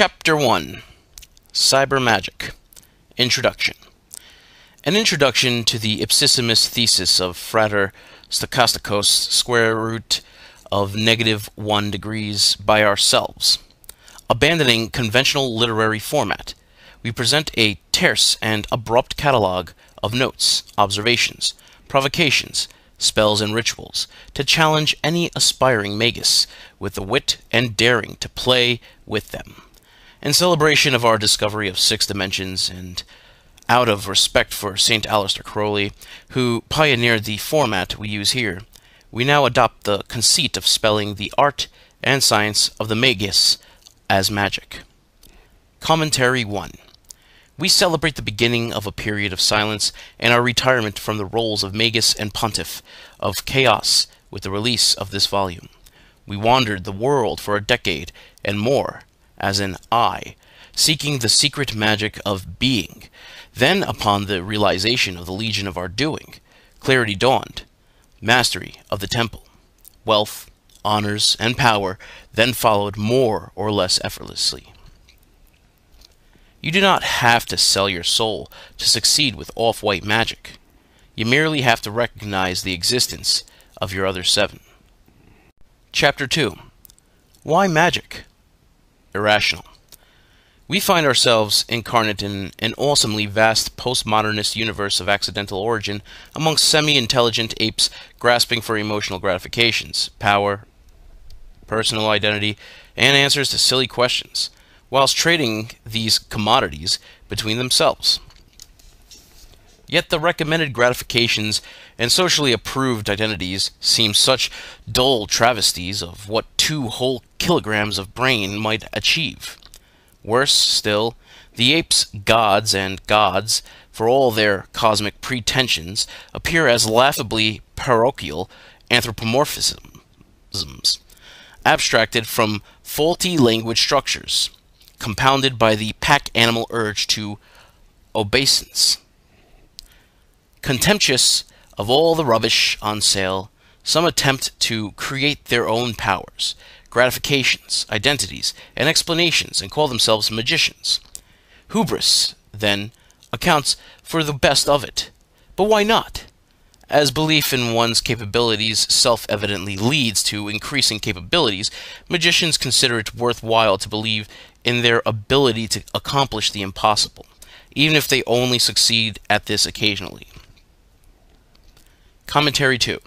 Chapter 1 Psybermagick Introduction An introduction to the ipsissimus thesis of Frater Stokastikos square root of negative 1 degrees by ourselves. Abandoning conventional literary format, we present a terse and abrupt catalogue of notes, observations, provocations, spells, and rituals to challenge any aspiring magus with the wit and daring to play with them. In celebration of our discovery of six dimensions and out of respect for St. Aleister Crowley, who pioneered the format we use here, we now adopt the conceit of spelling the art and science of the magus as magic. Commentary 1 We celebrate the beginning of a period of silence and our retirement from the roles of magus and pontiff of chaos with the release of this volume. We wandered the world for a decade and more as an I, seeking the secret magic of being. Then, upon the realization of the legion of our doing, clarity dawned, mastery of the temple, wealth, honors, and power then followed more or less effortlessly. You do not have to sell your soul to succeed with off-white magic. You merely have to recognize the existence of your other seven. Chapter 2 Why Magic? Irrational. We find ourselves incarnate in an awesomely vast postmodernist universe of accidental origin amongst semi-intelligent apes grasping for emotional gratifications, power, personal identity, and answers to silly questions, whilst trading these commodities between themselves. Yet the recommended gratifications and socially approved identities seem such dull travesties of what two whole kilograms of brain might achieve. Worse still, the apes' gods and gods, for all their cosmic pretensions, appear as laughably parochial anthropomorphisms, abstracted from faulty language structures, compounded by the pack animal urge to obeisance. Contemptuous of all the rubbish on sale, some attempt to create their own powers, gratifications, identities, and explanations, and call themselves magicians. Hubris, then, accounts for the best of it. But why not? As belief in one's capabilities self-evidently leads to increasing capabilities, magicians consider it worthwhile to believe in their ability to accomplish the impossible, even if they only succeed at this occasionally. Commentary 2.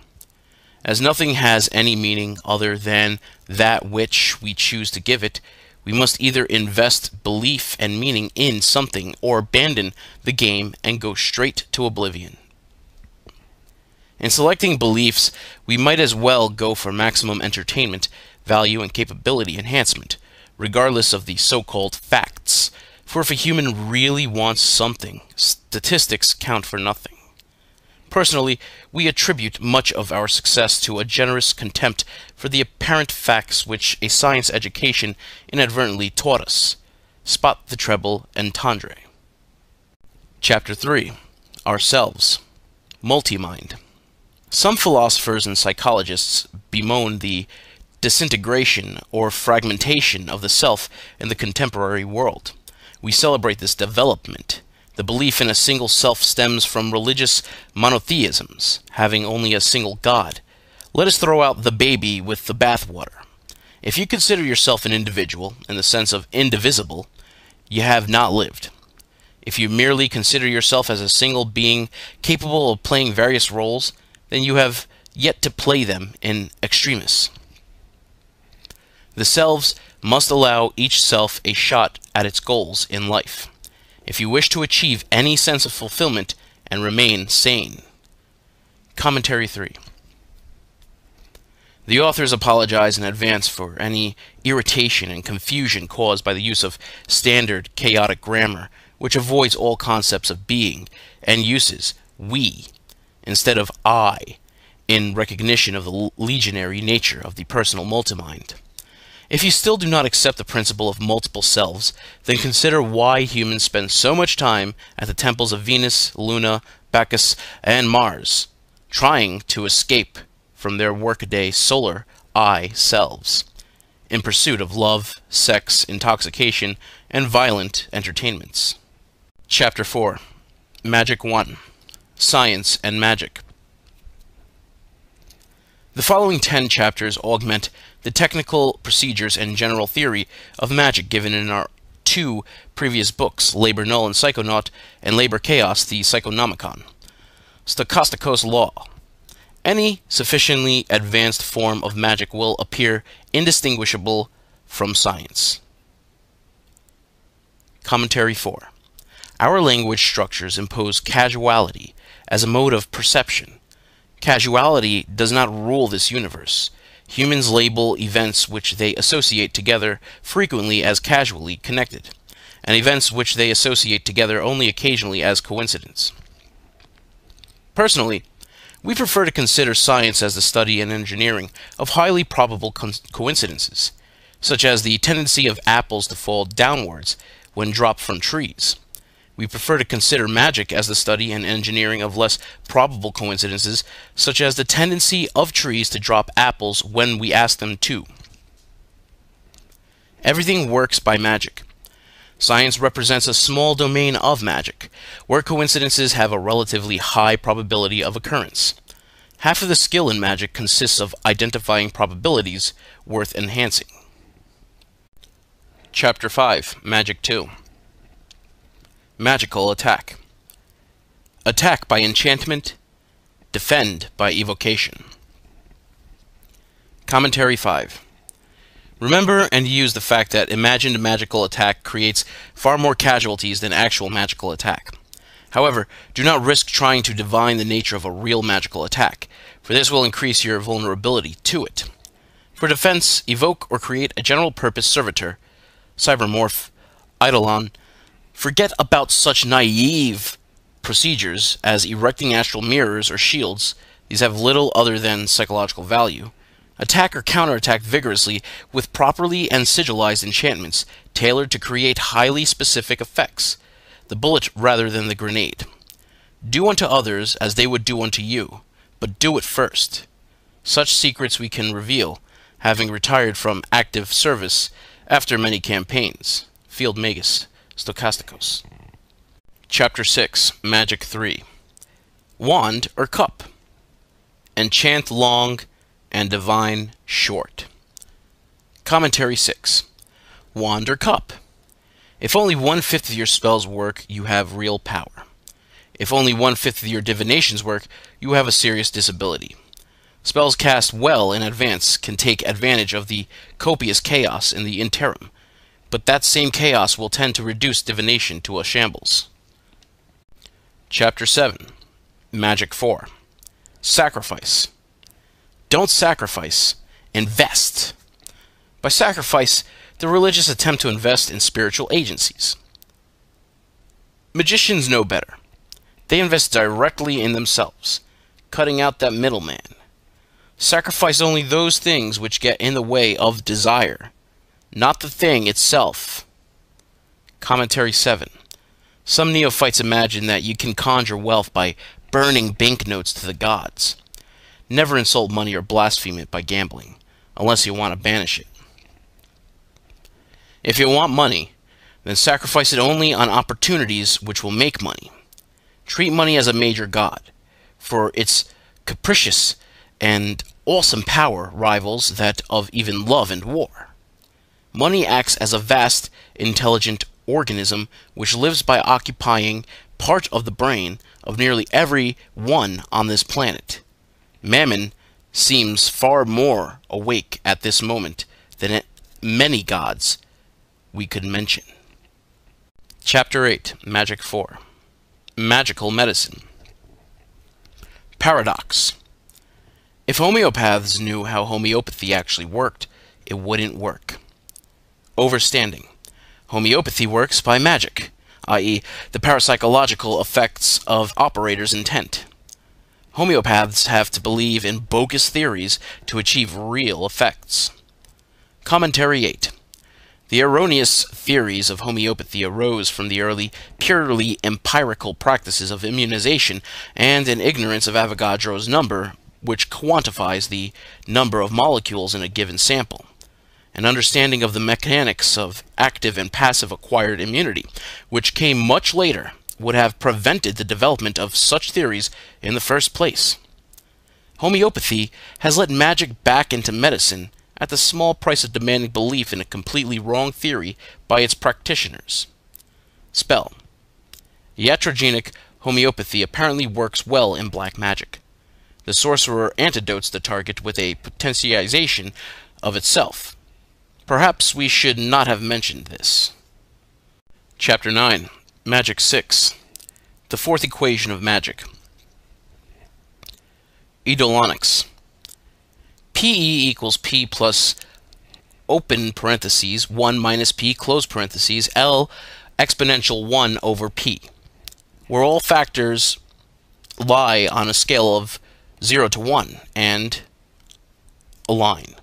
As nothing has any meaning other than that which we choose to give it, we must either invest belief and meaning in something or abandon the game and go straight to oblivion. In selecting beliefs, we might as well go for maximum entertainment, value, and capability enhancement, regardless of the so-called facts. For if a human really wants something, statistics count for nothing. Personally, we attribute much of our success to a generous contempt for the apparent facts which a science education inadvertently taught us. Spot the treble and entendre. Chapter 3 Ourselves Multimind. Some philosophers and psychologists bemoan the disintegration or fragmentation of the self in the contemporary world. We celebrate this development the belief in a single self stems from religious monotheisms, having only a single God. Let us throw out the baby with the bathwater. If you consider yourself an individual, in the sense of indivisible, you have not lived. If you merely consider yourself as a single being capable of playing various roles, then you have yet to play them in extremis. The selves must allow each self a shot at its goals in life if you wish to achieve any sense of fulfillment and remain sane. Commentary 3 The authors apologize in advance for any irritation and confusion caused by the use of standard chaotic grammar, which avoids all concepts of being and uses we instead of I in recognition of the legionary nature of the personal multimind. If you still do not accept the principle of multiple selves, then consider why humans spend so much time at the temples of Venus, Luna, Bacchus, and Mars, trying to escape from their workaday solar I selves. in pursuit of love, sex, intoxication, and violent entertainments. Chapter 4 Magic 1 Science and Magic The following ten chapters augment the technical procedures and general theory of magic given in our two previous books, Liber Null and Psychonaut, and Liber Chaos, the Psychonomicon. Stokastikos Law. Any sufficiently advanced form of magic will appear indistinguishable from science. Commentary 4. Our language structures impose casuality as a mode of perception. Casuality does not rule this universe. Humans label events which they associate together frequently as casually connected, and events which they associate together only occasionally as coincidence. Personally, we prefer to consider science as the study and engineering of highly probable co coincidences, such as the tendency of apples to fall downwards when dropped from trees. We prefer to consider magic as the study and engineering of less probable coincidences, such as the tendency of trees to drop apples when we ask them to. Everything works by magic. Science represents a small domain of magic, where coincidences have a relatively high probability of occurrence. Half of the skill in magic consists of identifying probabilities worth enhancing. Chapter 5 Magic 2 Magical attack. Attack by enchantment. Defend by evocation. Commentary 5. Remember and use the fact that imagined magical attack creates far more casualties than actual magical attack. However, do not risk trying to divine the nature of a real magical attack, for this will increase your vulnerability to it. For defense, evoke or create a general purpose servitor, cybermorph, eidolon, Forget about such naive procedures as erecting astral mirrors or shields. These have little other than psychological value. Attack or counterattack vigorously with properly and sigilized enchantments tailored to create highly specific effects. The bullet rather than the grenade. Do unto others as they would do unto you, but do it first. Such secrets we can reveal, having retired from active service after many campaigns. Field Magus. Stokastikos. Chapter 6 Magic 3 Wand or Cup Enchant long and divine short. Commentary 6 Wand or Cup If only one-fifth of your spells work, you have real power. If only one-fifth of your divinations work, you have a serious disability. Spells cast well in advance can take advantage of the copious chaos in the interim, but that same chaos will tend to reduce divination to a shambles. Chapter 7 Magic 4 Sacrifice Don't sacrifice, invest. By sacrifice, the religious attempt to invest in spiritual agencies. Magicians know better. They invest directly in themselves, cutting out that middleman. Sacrifice only those things which get in the way of desire not the thing itself. Commentary 7. Some neophytes imagine that you can conjure wealth by burning banknotes to the gods. Never insult money or blaspheme it by gambling, unless you want to banish it. If you want money, then sacrifice it only on opportunities which will make money. Treat money as a major god, for its capricious and awesome power rivals that of even love and war. Money acts as a vast, intelligent organism which lives by occupying part of the brain of nearly every one on this planet. Mammon seems far more awake at this moment than many gods we could mention. Chapter 8 Magic 4 Magical Medicine Paradox If homeopaths knew how homeopathy actually worked, it wouldn't work. Overstanding. Homeopathy works by magic, i.e., the parapsychological effects of operators' intent. Homeopaths have to believe in bogus theories to achieve real effects. Commentary 8. The erroneous theories of homeopathy arose from the early, purely empirical practices of immunization and an ignorance of Avogadro's number, which quantifies the number of molecules in a given sample. An understanding of the mechanics of active and passive acquired immunity, which came much later, would have prevented the development of such theories in the first place. Homeopathy has let magic back into medicine at the small price of demanding belief in a completely wrong theory by its practitioners. Spell Iatrogenic homeopathy apparently works well in black magic. The sorcerer antidotes the target with a potentialization of itself. Perhaps we should not have mentioned this. Chapter 9 Magic 6 The fourth equation of magic. Eidolonics. PE equals P plus open parentheses 1 minus P close parentheses L exponential 1 over P, where all factors lie on a scale of 0 to 1 and align.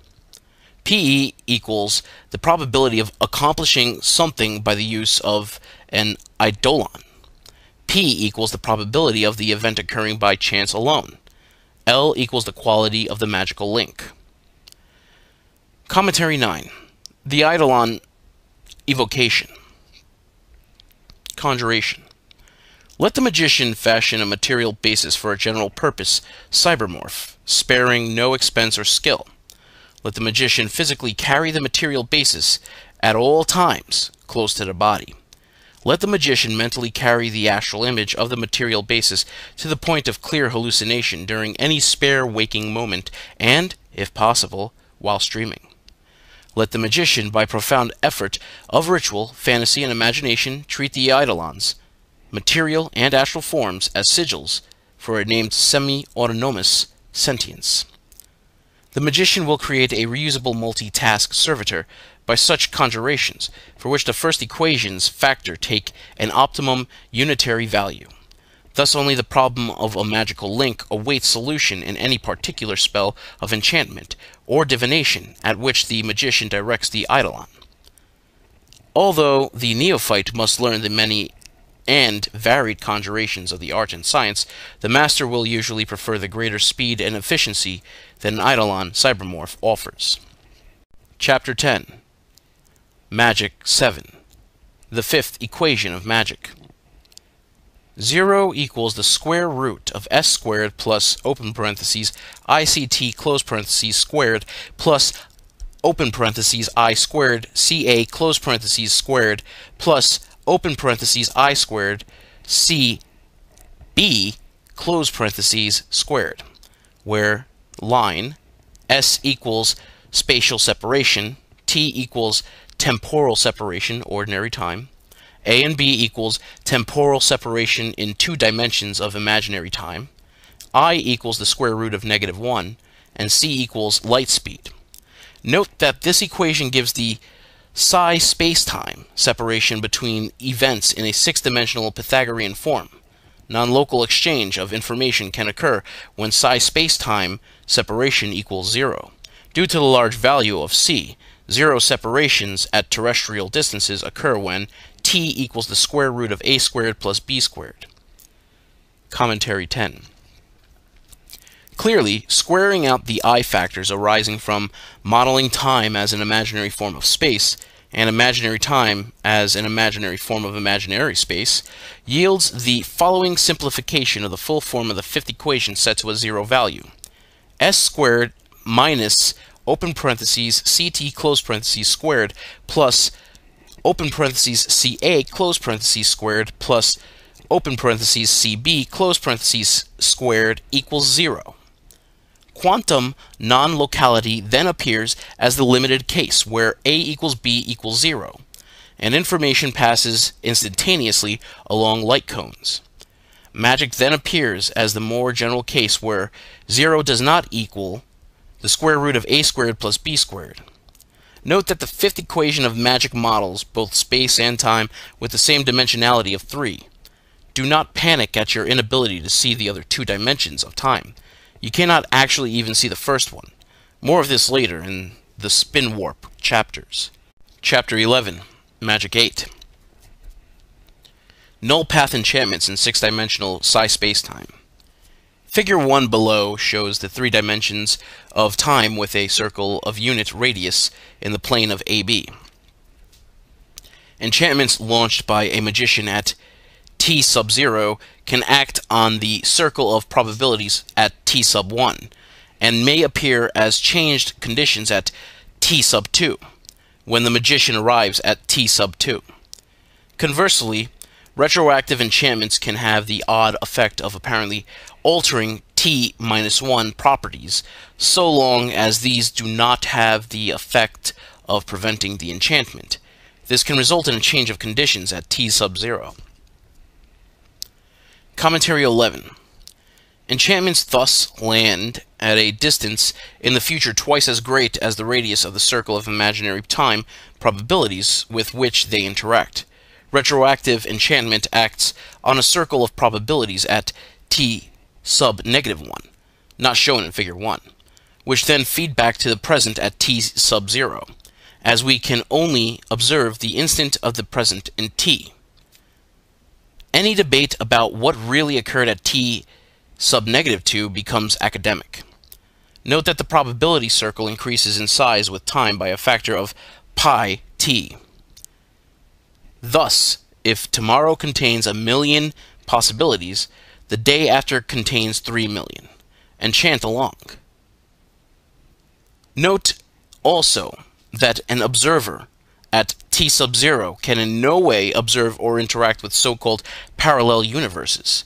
PE equals the probability of accomplishing something by the use of an eidolon. P equals the probability of the event occurring by chance alone. L equals the quality of the magical link. Commentary 9. The Eidolon Evocation. Conjuration. Let the magician fashion a material basis for a general purpose cybermorph, sparing no expense or skill. Let the magician physically carry the material basis at all times close to the body. Let the magician mentally carry the astral image of the material basis to the point of clear hallucination during any spare waking moment and, if possible, while streaming. Let the magician, by profound effort of ritual, fantasy, and imagination, treat the eidolons, material and astral forms, as sigils for a named semi-autonomous sentience. The magician will create a reusable multitask servitor by such conjurations, for which the first equations factor take an optimum unitary value. Thus only the problem of a magical link awaits solution in any particular spell of enchantment or divination at which the magician directs the eidolon. Although the neophyte must learn the many and varied conjurations of the art and science, the master will usually prefer the greater speed and efficiency that an eidolon cybermorph offers. Chapter 10 Magic 7 The fifth equation of magic. 0 equals the square root of s squared plus open parentheses ict close parentheses squared plus open parentheses i squared ca close parentheses squared plus open parentheses i squared c b close parentheses squared, where line s equals spatial separation, t equals temporal separation, ordinary time. A and B equals temporal separation in two dimensions of imaginary time. I equals the square root of negative 1, and C equals light speed. Note that this equation gives the psi spacetime separation between events in a six-dimensional Pythagorean form. Non-local exchange of information can occur when psi spacetime separation equals zero. Due to the large value of c, Zero separations at terrestrial distances occur when t equals the square root of a squared plus b squared. Commentary 10. Clearly, squaring out the I factors arising from modeling time as an imaginary form of space and imaginary time as an imaginary form of imaginary space yields the following simplification of the full form of the fifth equation set to a zero value. s squared minus open parentheses ct close parentheses squared plus open parentheses ca close parentheses squared plus open parentheses cb close parentheses squared equals zero. Quantum non-locality then appears as the limited case where a equals b equals zero, and information passes instantaneously along light cones. Magic then appears as the more general case where 0 does not equal the square root of a squared plus b squared. Note that the fifth equation of magic models both space and time with the same dimensionality of 3. Do not panic at your inability to see the other two dimensions of time. You cannot actually even see the first one. More of this later in the spin warp chapters. Chapter 11 Magic 8 Null path enchantments in six dimensional Psi Space Time. Figure 1 below shows the three dimensions of time with a circle of unit radius in the plane of AB. Enchantments launched by a magician at t sub 0 can act on the circle of probabilities at t sub 1 and may appear as changed conditions at t sub 2 when the magician arrives at t sub 2. Conversely, retroactive enchantments can have the odd effect of apparently altering t minus 1 properties, so long as these do not have the effect of preventing the enchantment. This can result in a change of conditions at t sub 0. Commentary 11. Enchantments thus land at a distance in the future twice as great as the radius of the circle of imaginary time probabilities with which they interact. Retroactive enchantment acts on a circle of probabilities at t sub negative 1, not shown in figure 1, which then feed back to the present at t sub 0, as we can only observe the instant of the present in t. Any debate about what really occurred at t sub negative 2 becomes academic. Note that the probability circle increases in size with time by a factor of pi t. Thus, if tomorrow contains a million possibilities, the day after contains 3 million, and chant along. Note also that an observer at t sub 0 can in no way observe or interact with so-called parallel universes,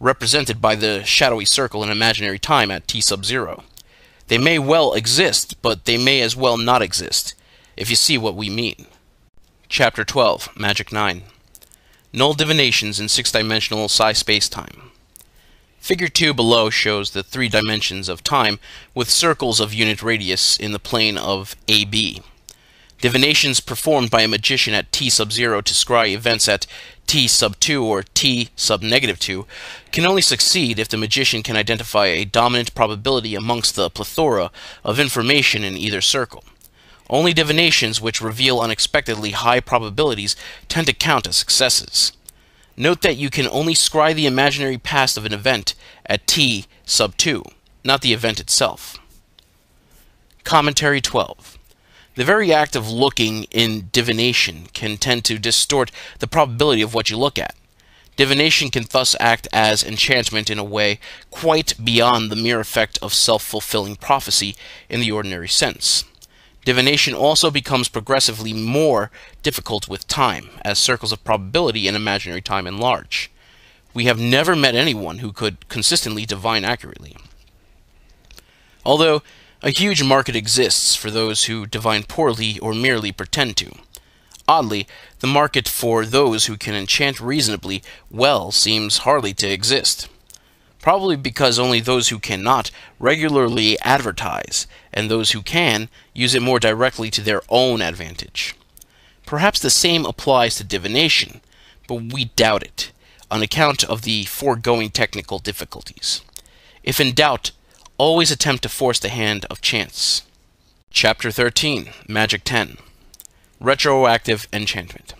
represented by the shadowy circle in imaginary time at t sub 0. They may well exist, but they may as well not exist, if you see what we mean. Chapter 12, Magic 9. Null divinations in six-dimensional Psi-Space-Time Figure 2 below shows the three dimensions of time with circles of unit radius in the plane of AB. Divinations performed by a magician at t sub 0 to scry events at t sub 2 or t sub negative 2 can only succeed if the magician can identify a dominant probability amongst the plethora of information in either circle. Only divinations which reveal unexpectedly high probabilities tend to count as successes. Note that you can only scry the imaginary past of an event at t sub 2, not the event itself. Commentary 12. The very act of looking in divination can tend to distort the probability of what you look at. Divination can thus act as enchantment in a way quite beyond the mere effect of self-fulfilling prophecy in the ordinary sense. Divination also becomes progressively more difficult with time, as circles of probability and imaginary time enlarge. We have never met anyone who could consistently divine accurately. Although a huge market exists for those who divine poorly or merely pretend to. Oddly, the market for those who can enchant reasonably well seems hardly to exist probably because only those who cannot regularly advertise, and those who can use it more directly to their own advantage. Perhaps the same applies to divination, but we doubt it, on account of the foregoing technical difficulties. If in doubt, always attempt to force the hand of chance. Chapter 13 Magic 10 Retroactive Enchantment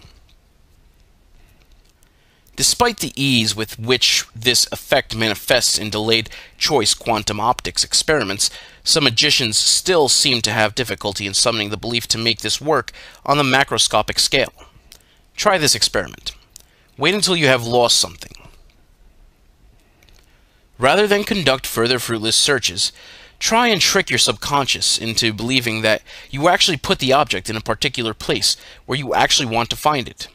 Despite the ease with which this effect manifests in delayed choice quantum optics experiments, some magicians still seem to have difficulty in summoning the belief to make this work on the macroscopic scale. Try this experiment. Wait until you have lost something. Rather than conduct further fruitless searches, try and trick your subconscious into believing that you actually put the object in a particular place where you actually want to find it.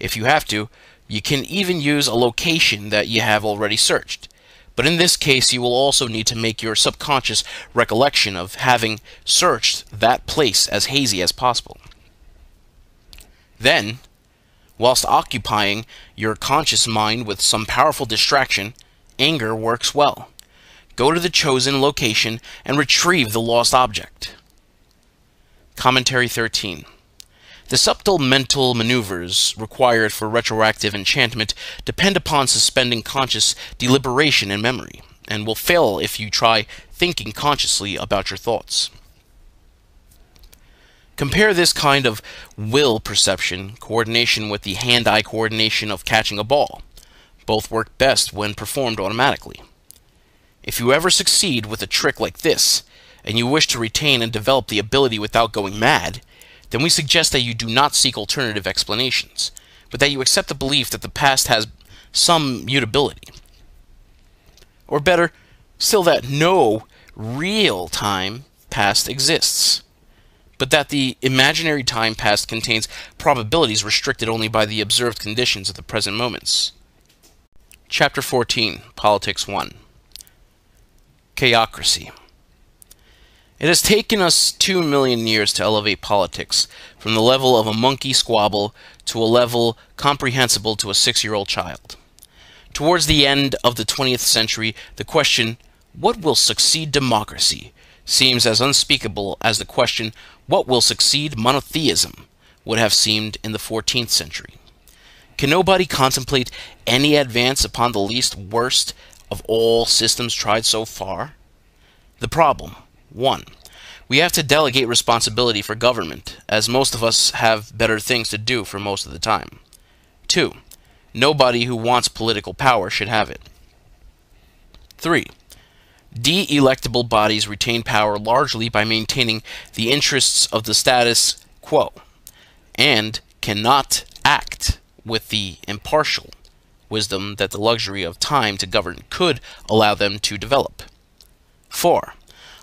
If you have to, you can even use a location that you have already searched. But in this case, you will also need to make your subconscious recollection of having searched that place as hazy as possible. Then, whilst occupying your conscious mind with some powerful distraction, anger works well. Go to the chosen location and retrieve the lost object. Commentary 13. The subtle mental maneuvers required for retroactive enchantment depend upon suspending conscious deliberation and memory, and will fail if you try thinking consciously about your thoughts. Compare this kind of will perception coordination with the hand-eye coordination of catching a ball. Both work best when performed automatically. If you ever succeed with a trick like this, and you wish to retain and develop the ability without going mad, then we suggest that you do not seek alternative explanations, but that you accept the belief that the past has some mutability. Or better, still that no real time past exists, but that the imaginary time past contains probabilities restricted only by the observed conditions of the present moments. Chapter 14 Politics 1 Chaocracy it has taken us two million years to elevate politics from the level of a monkey squabble to a level comprehensible to a six year old child. Towards the end of the 20th century, the question, what will succeed democracy, seems as unspeakable as the question, what will succeed monotheism, would have seemed in the 14th century. Can nobody contemplate any advance upon the least worst of all systems tried so far? The problem 1. We have to delegate responsibility for government, as most of us have better things to do for most of the time. 2. Nobody who wants political power should have it. 3. De-electable bodies retain power largely by maintaining the interests of the status quo, and cannot with the impartial wisdom that the luxury of time to govern could allow them to develop. 4.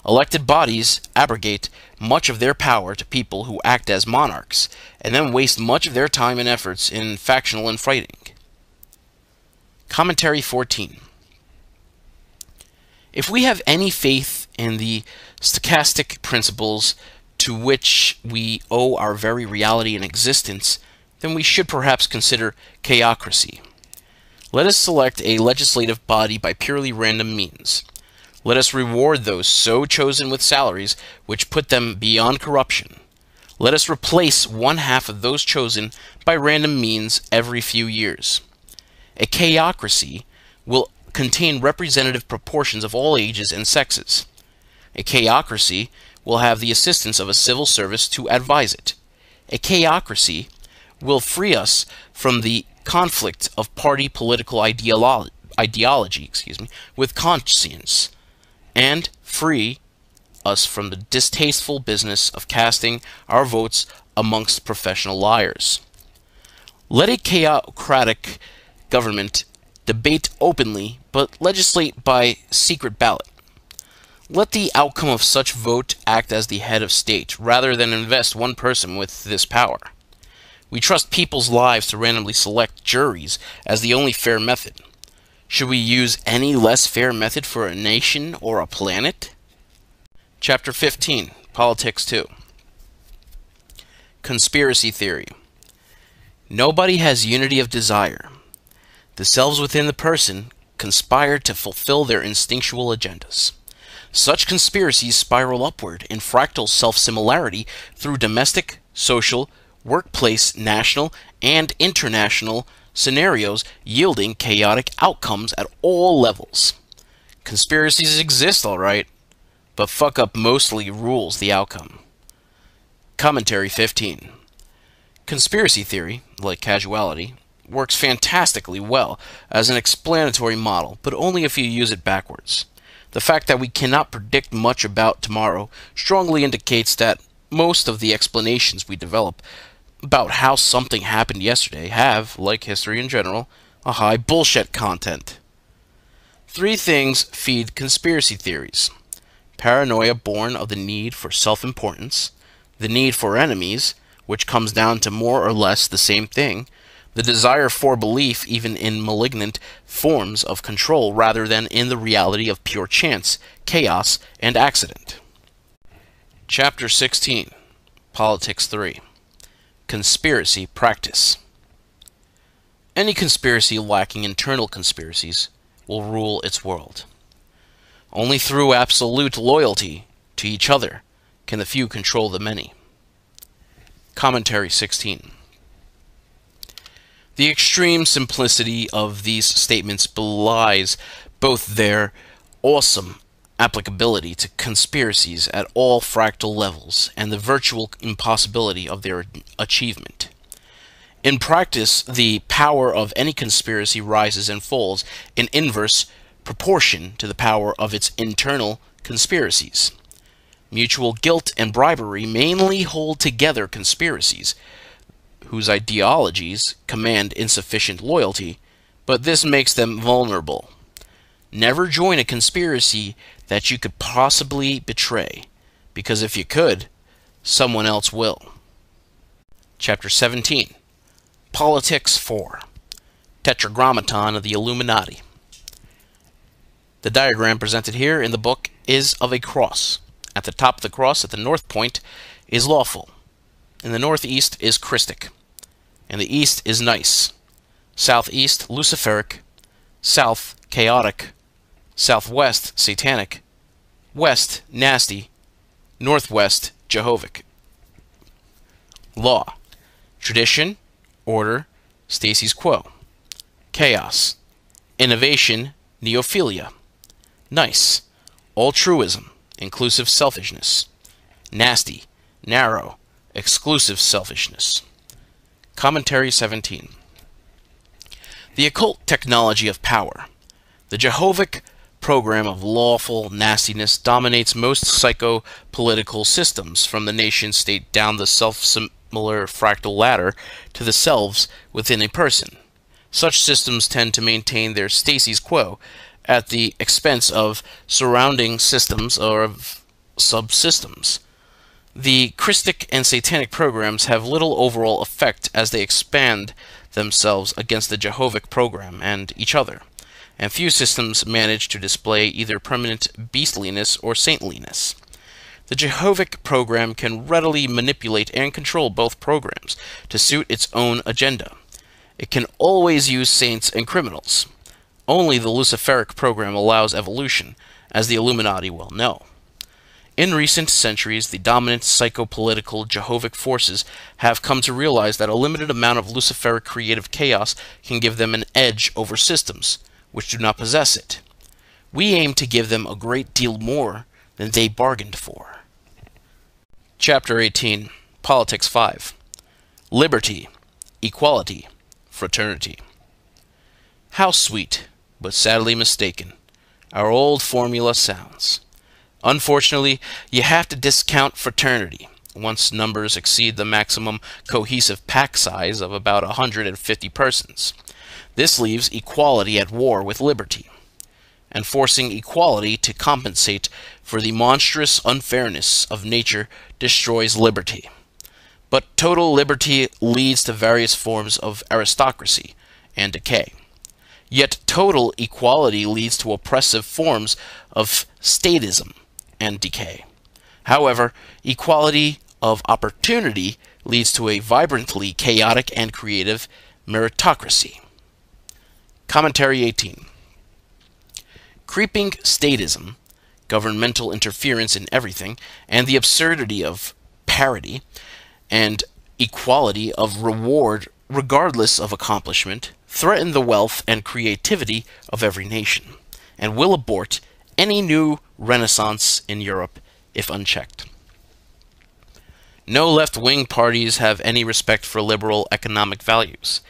Elected bodies abrogate much of their power to people who act as monarchs, and then waste much of their time and efforts in factional infighting. Commentary 14. If we have any faith in the stochastic principles to which we owe our very reality and existence, then we should perhaps consider chaocracy. Let us select a legislative body by purely random means. Let us reward those so chosen with salaries which put them beyond corruption. Let us replace one half of those chosen by random means every few years. A chaocracy will contain representative proportions of all ages and sexes. A chaocracy will have the assistance of a civil service to advise it. A chaocracy will free us from the conflict of party political ideolo ideology excuse me, with conscience and free us from the distasteful business of casting our votes amongst professional liars. Let a chaocratic government debate openly, but legislate by secret ballot. Let the outcome of such vote act as the head of state, rather than invest one person with this power. We trust people's lives to randomly select juries as the only fair method. Should we use any less fair method for a nation or a planet? Chapter 15 Politics 2 Conspiracy Theory Nobody has unity of desire. The selves within the person conspire to fulfill their instinctual agendas. Such conspiracies spiral upward in fractal self similarity through domestic, social, workplace, national, and international scenarios yielding chaotic outcomes at all levels. Conspiracies exist, alright, but fuck up mostly rules the outcome. Commentary 15 Conspiracy theory, like causality, works fantastically well as an explanatory model, but only if you use it backwards. The fact that we cannot predict much about tomorrow strongly indicates that most of the explanations we develop about how something happened yesterday have, like history in general, a high bullshit content. Three things feed conspiracy theories paranoia born of the need for self importance, the need for enemies, which comes down to more or less the same thing, the desire for belief even in malignant forms of control rather than in the reality of pure chance, chaos, and accident. Chapter 16 Politics 3 Conspiracy Practice Any conspiracy lacking internal conspiracies will rule its world. Only through absolute loyalty to each other can the few control the many. Commentary 16 The extreme simplicity of these statements belies both their awesome applicability to conspiracies at all fractal levels and the virtual impossibility of their achievement. In practice, the power of any conspiracy rises and falls in inverse proportion to the power of its internal conspiracies. Mutual guilt and bribery mainly hold together conspiracies whose ideologies command insufficient loyalty, but this makes them vulnerable. Never join a conspiracy that you could possibly betray, because if you could, someone else will. Chapter 17 Politics 4 Tetragrammaton of the Illuminati. The diagram presented here in the book is of a cross. At the top of the cross, at the north point, is lawful. In the northeast is Christic. In the east is nice. Southeast, Luciferic. South, chaotic. Southwest, satanic. West, nasty. Northwest, Jehovic. Law. Tradition, order, stasis quo. Chaos. Innovation, neophilia. Nice. Altruism, inclusive selfishness. Nasty, narrow, exclusive selfishness. Commentary 17. The occult technology of power. The Jehovic program of lawful nastiness dominates most psycho-political systems, from the nation-state down the self-similar fractal ladder to the selves within a person. Such systems tend to maintain their stasis quo at the expense of surrounding systems or of subsystems. The Christic and Satanic programs have little overall effect as they expand themselves against the Jehovic program and each other, and few systems manage to display either permanent beastliness or saintliness. The Jehovic program can readily manipulate and control both programs to suit its own agenda. It can always use saints and criminals. Only the Luciferic program allows evolution, as the Illuminati well know. In recent centuries, the dominant psychopolitical Jehovic forces have come to realize that a limited amount of Luciferic creative chaos can give them an edge over systems which do not possess it. We aim to give them a great deal more than they bargained for. Chapter 18 Politics 5 Liberty, Equality, Fraternity. How sweet, but sadly mistaken, our old formula sounds. Unfortunately, you have to discount fraternity once numbers exceed the maximum cohesive pack size of about 150 persons. This leaves equality at war with liberty, and forcing equality to compensate for the monstrous unfairness of nature destroys liberty. But total liberty leads to various forms of aristocracy and decay. Yet total equality leads to oppressive forms of statism and decay. However, equality of opportunity leads to a vibrantly chaotic and creative meritocracy. Commentary 18 Creeping statism, governmental interference in everything, and the absurdity of parity and equality of reward regardless of accomplishment threaten the wealth and creativity of every nation, and will abort any new renaissance in Europe if unchecked. No left wing parties have any respect for liberal economic values,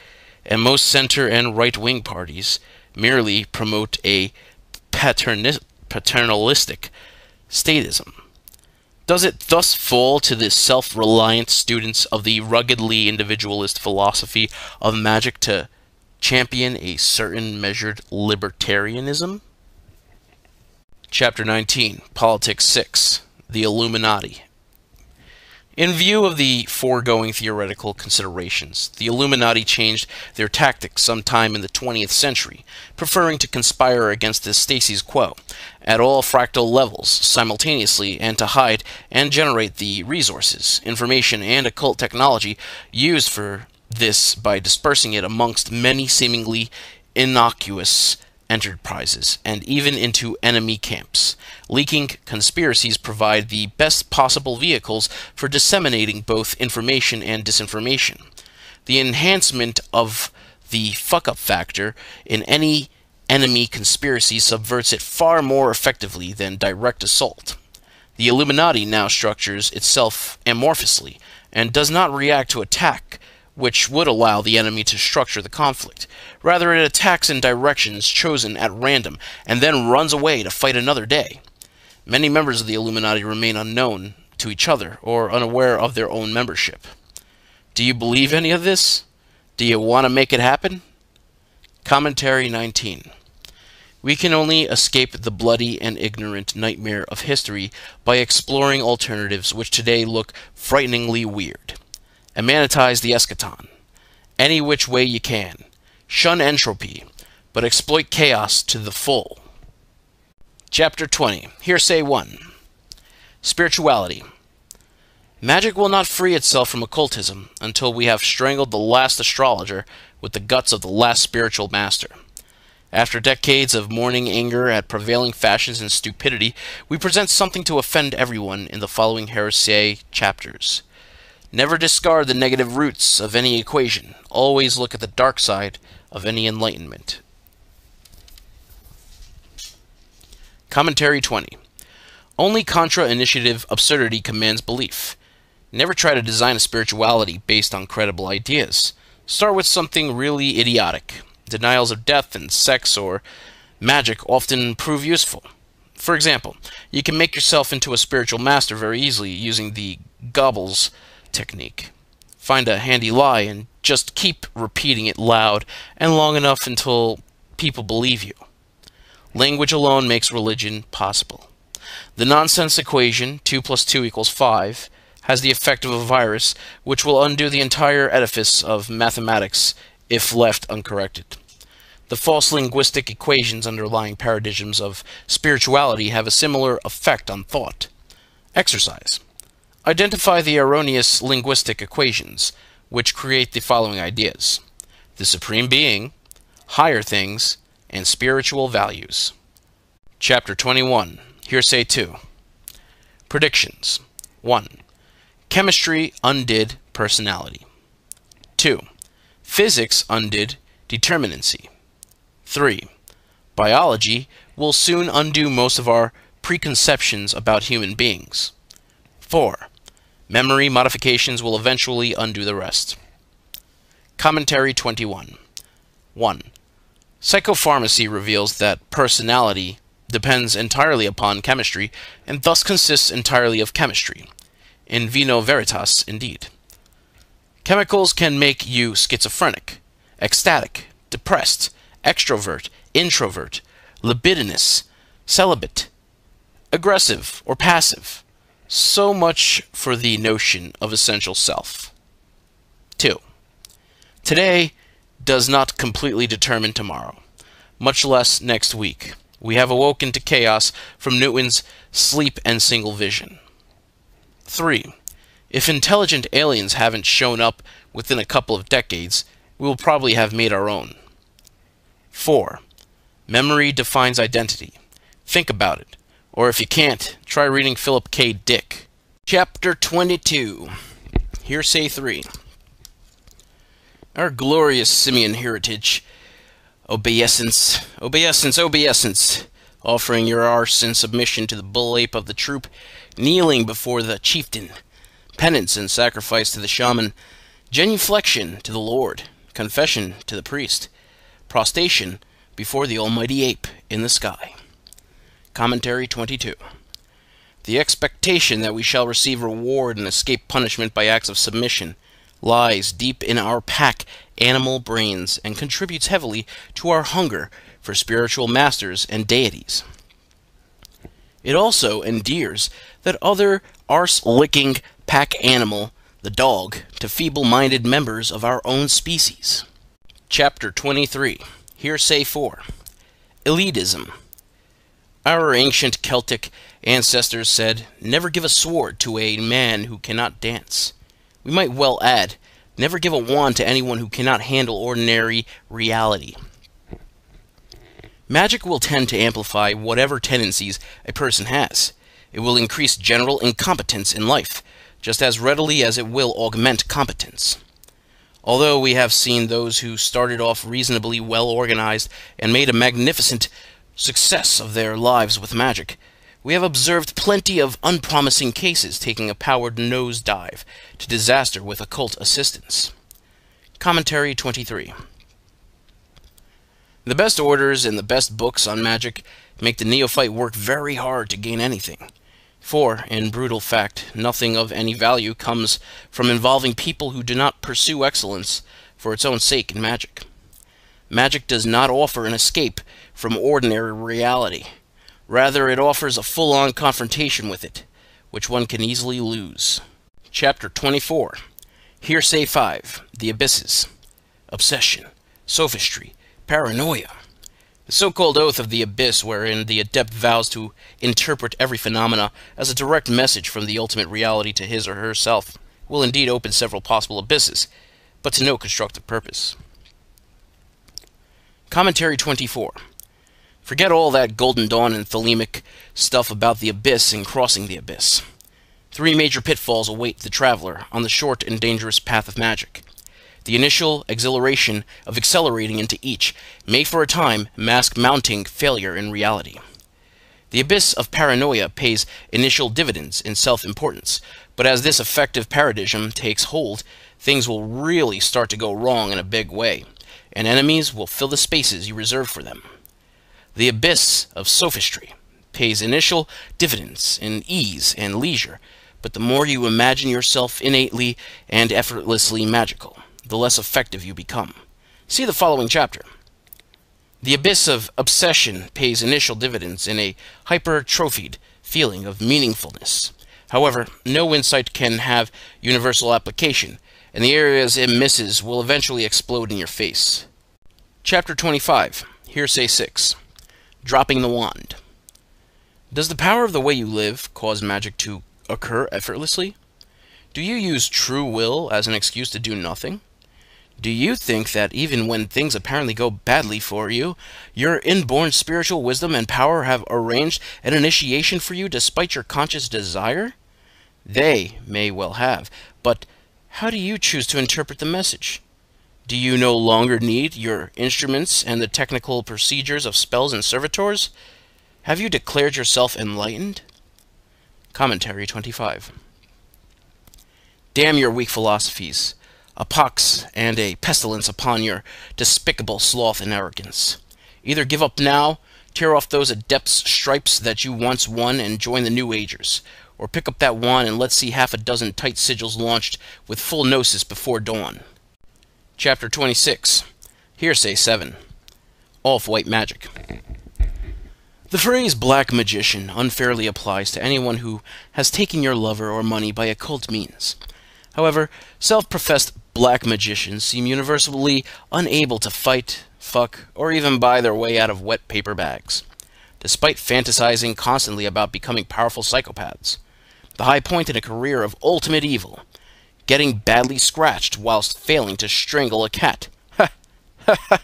and most center and right wing parties merely promote a paternalistic statism. Does it thus fall to the self reliant students of the ruggedly individualist philosophy of magic to champion a certain measured libertarianism? Chapter 19 Politics 6 The Illuminati. In view of the foregoing theoretical considerations, the Illuminati changed their tactics sometime in the 20th century, preferring to conspire against the stasis quo at all fractal levels simultaneously and to hide and generate the resources, information, and occult technology used for this by dispersing it amongst many seemingly innocuous enterprises and even into enemy camps. Leaking conspiracies provide the best possible vehicles for disseminating both information and disinformation. The enhancement of the fuck up factor in any enemy conspiracy subverts it far more effectively than direct assault. The Illuminati now structures itself amorphously and does not react to attack which would allow the enemy to structure the conflict. Rather, it attacks in directions chosen at random and then runs away to fight another day. Many members of the Illuminati remain unknown to each other or unaware of their own membership. Do you believe any of this? Do you want to make it happen? Commentary 19. We can only escape the bloody and ignorant nightmare of history by exploring alternatives which today look frighteningly weird. Immanentize the eschaton. Any which way you can. Shun entropy, but exploit chaos to the full. Chapter 20 Hearsay 1 Spirituality Magic will not free itself from occultism until we have strangled the last astrologer with the guts of the last spiritual master. After decades of mourning anger at prevailing fashions and stupidity, we present something to offend everyone in the following heresy chapters. Never discard the negative roots of any equation. Always look at the dark side of any enlightenment. Commentary 20. Only Contra Initiative absurdity commands belief. Never try to design a spirituality based on credible ideas. Start with something really idiotic. Denials of death and sex or magic often prove useful. For example, you can make yourself into a spiritual master very easily using the Goebbels technique. Find a handy lie and just keep repeating it loud and long enough until people believe you. Language alone makes religion possible. The nonsense equation, 2 plus 2 equals 5, has the effect of a virus which will undo the entire edifice of mathematics if left uncorrected. The false linguistic equations underlying paradigms of spirituality have a similar effect on thought. Exercise. Identify the erroneous linguistic equations, which create the following ideas the Supreme Being, higher things, and spiritual values. Chapter 21 Hearsay 2 Predictions 1. Chemistry undid personality. 2. Physics undid determinacy. 3. Biology will soon undo most of our preconceptions about human beings. 4. Memory modifications will eventually undo the rest. Commentary 21 1. Psychopharmacy reveals that personality depends entirely upon chemistry and thus consists entirely of chemistry. In vino veritas, indeed. Chemicals can make you schizophrenic, ecstatic, depressed, extrovert, introvert, libidinous, celibate, aggressive, or passive. So much for the notion of essential self. 2. Today does not completely determine tomorrow, much less next week. We have awoken to chaos from Newton's sleep and single vision. 3. If intelligent aliens haven't shown up within a couple of decades, we will probably have made our own. 4. Memory defines identity. Think about it. Or if you can't, try reading Philip K. Dick. Chapter 22 Hearsay 3 Our glorious simian heritage, obeisance, obeisance, obeisance, offering your arse in submission to the bull ape of the troop, kneeling before the chieftain, penance and sacrifice to the shaman, genuflection to the lord, confession to the priest, prostration before the almighty ape in the sky. Commentary 22. The expectation that we shall receive reward and escape punishment by acts of submission lies deep in our pack animal brains and contributes heavily to our hunger for spiritual masters and deities. It also endears that other arse-licking pack animal, the dog, to feeble-minded members of our own species. Chapter 23 Hearsay 4 Elitism our ancient Celtic ancestors said, Never give a sword to a man who cannot dance. We might well add, Never give a wand to anyone who cannot handle ordinary reality. Magic will tend to amplify whatever tendencies a person has. It will increase general incompetence in life, just as readily as it will augment competence. Although we have seen those who started off reasonably well organized and made a magnificent success of their lives with magic, we have observed plenty of unpromising cases taking a powered nosedive to disaster with occult assistance. Commentary 23 The best orders and the best books on magic make the neophyte work very hard to gain anything. For, in brutal fact, nothing of any value comes from involving people who do not pursue excellence for its own sake in magic. Magic does not offer an escape from ordinary reality. Rather, it offers a full-on confrontation with it, which one can easily lose. Chapter 24 Hearsay 5 The Abysses Obsession, Sophistry, Paranoia. The so-called oath of the abyss wherein the adept vows to interpret every phenomena as a direct message from the ultimate reality to his or herself will indeed open several possible abysses, but to no constructive purpose. Commentary 24 Forget all that Golden Dawn and Thelemic stuff about the abyss and crossing the abyss. Three major pitfalls await the traveler on the short and dangerous path of magic. The initial exhilaration of accelerating into each may for a time mask mounting failure in reality. The abyss of paranoia pays initial dividends in self-importance, but as this effective paradigm takes hold, things will really start to go wrong in a big way, and enemies will fill the spaces you reserve for them. The abyss of sophistry pays initial dividends in ease and leisure, but the more you imagine yourself innately and effortlessly magical, the less effective you become. See the following chapter. The abyss of obsession pays initial dividends in a hypertrophied feeling of meaningfulness. However, no insight can have universal application, and the areas it misses will eventually explode in your face. Chapter 25 Hearsay 6 Dropping the Wand. Does the power of the way you live cause magic to occur effortlessly? Do you use true will as an excuse to do nothing? Do you think that even when things apparently go badly for you, your inborn spiritual wisdom and power have arranged an initiation for you despite your conscious desire? They may well have, but how do you choose to interpret the message? Do you no longer need your instruments and the technical procedures of spells and servitors? Have you declared yourself enlightened? Commentary 25. Damn your weak philosophies, a pox and a pestilence upon your despicable sloth and arrogance. Either give up now, tear off those adepts' stripes that you once won, and join the New Agers, or pick up that wand and let's see half a dozen tight sigils launched with full gnosis before dawn. Chapter 26 Hearsay 7 Off-White Magic the phrase black magician unfairly applies to anyone who has taken your lover or money by occult means. However, self-professed black magicians seem universally unable to fight, fuck, or even buy their way out of wet paper bags, despite fantasizing constantly about becoming powerful psychopaths. The high point in a career of ultimate evil, getting badly scratched whilst failing to strangle a cat.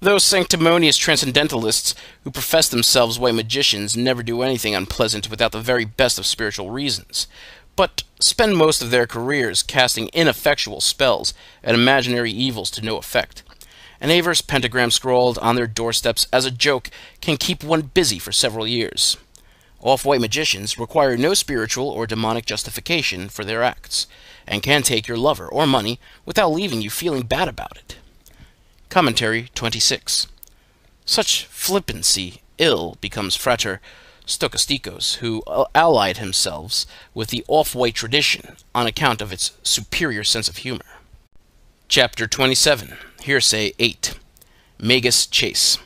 Those sanctimonious transcendentalists who profess themselves white magicians never do anything unpleasant without the very best of spiritual reasons, but spend most of their careers casting ineffectual spells at imaginary evils to no effect. An averse pentagram scrawled on their doorsteps as a joke can keep one busy for several years. Off-white magicians require no spiritual or demonic justification for their acts, and can take your lover or money without leaving you feeling bad about it. Commentary 26. Such flippancy ill becomes Frater Stokastikos, who allied himself with the off-white tradition on account of its superior sense of humor. Chapter 27 Hearsay 8 Magus Chase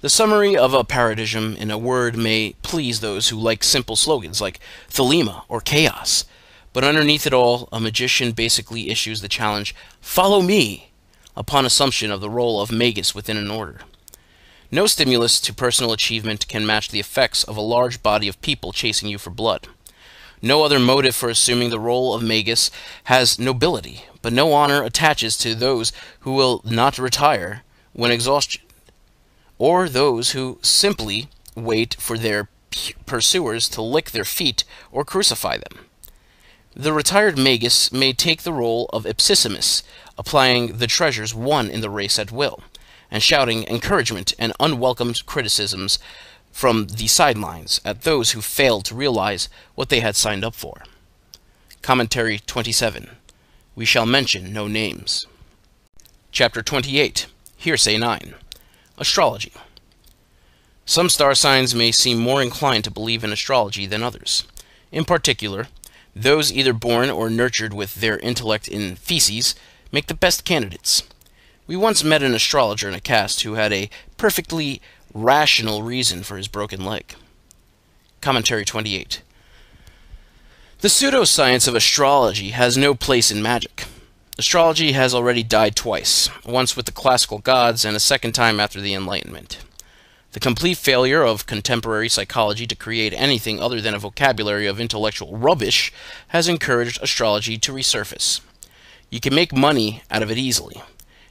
The summary of a paradigm in a word may please those who like simple slogans like Thelema or Chaos, but underneath it all, a magician basically issues the challenge, Follow me! upon assumption of the role of magus within an order. No stimulus to personal achievement can match the effects of a large body of people chasing you for blood. No other motive for assuming the role of magus has nobility, but no honor attaches to those who will not retire when exhausted, or those who simply wait for their pursuers to lick their feet or crucify them. The retired magus may take the role of ipsissimus, applying the treasures won in the race at will, and shouting encouragement and unwelcome criticisms from the sidelines at those who failed to realize what they had signed up for. Commentary 27. We shall mention no names. Chapter 28 Hearsay 9 Astrology Some star signs may seem more inclined to believe in astrology than others. In particular, those either born or nurtured with their intellect in feces make the best candidates. We once met an astrologer in a cast who had a perfectly rational reason for his broken leg. Commentary 28 The pseudoscience of astrology has no place in magic. Astrology has already died twice, once with the classical gods and a second time after the Enlightenment. The complete failure of contemporary psychology to create anything other than a vocabulary of intellectual rubbish has encouraged astrology to resurface. You can make money out of it easily.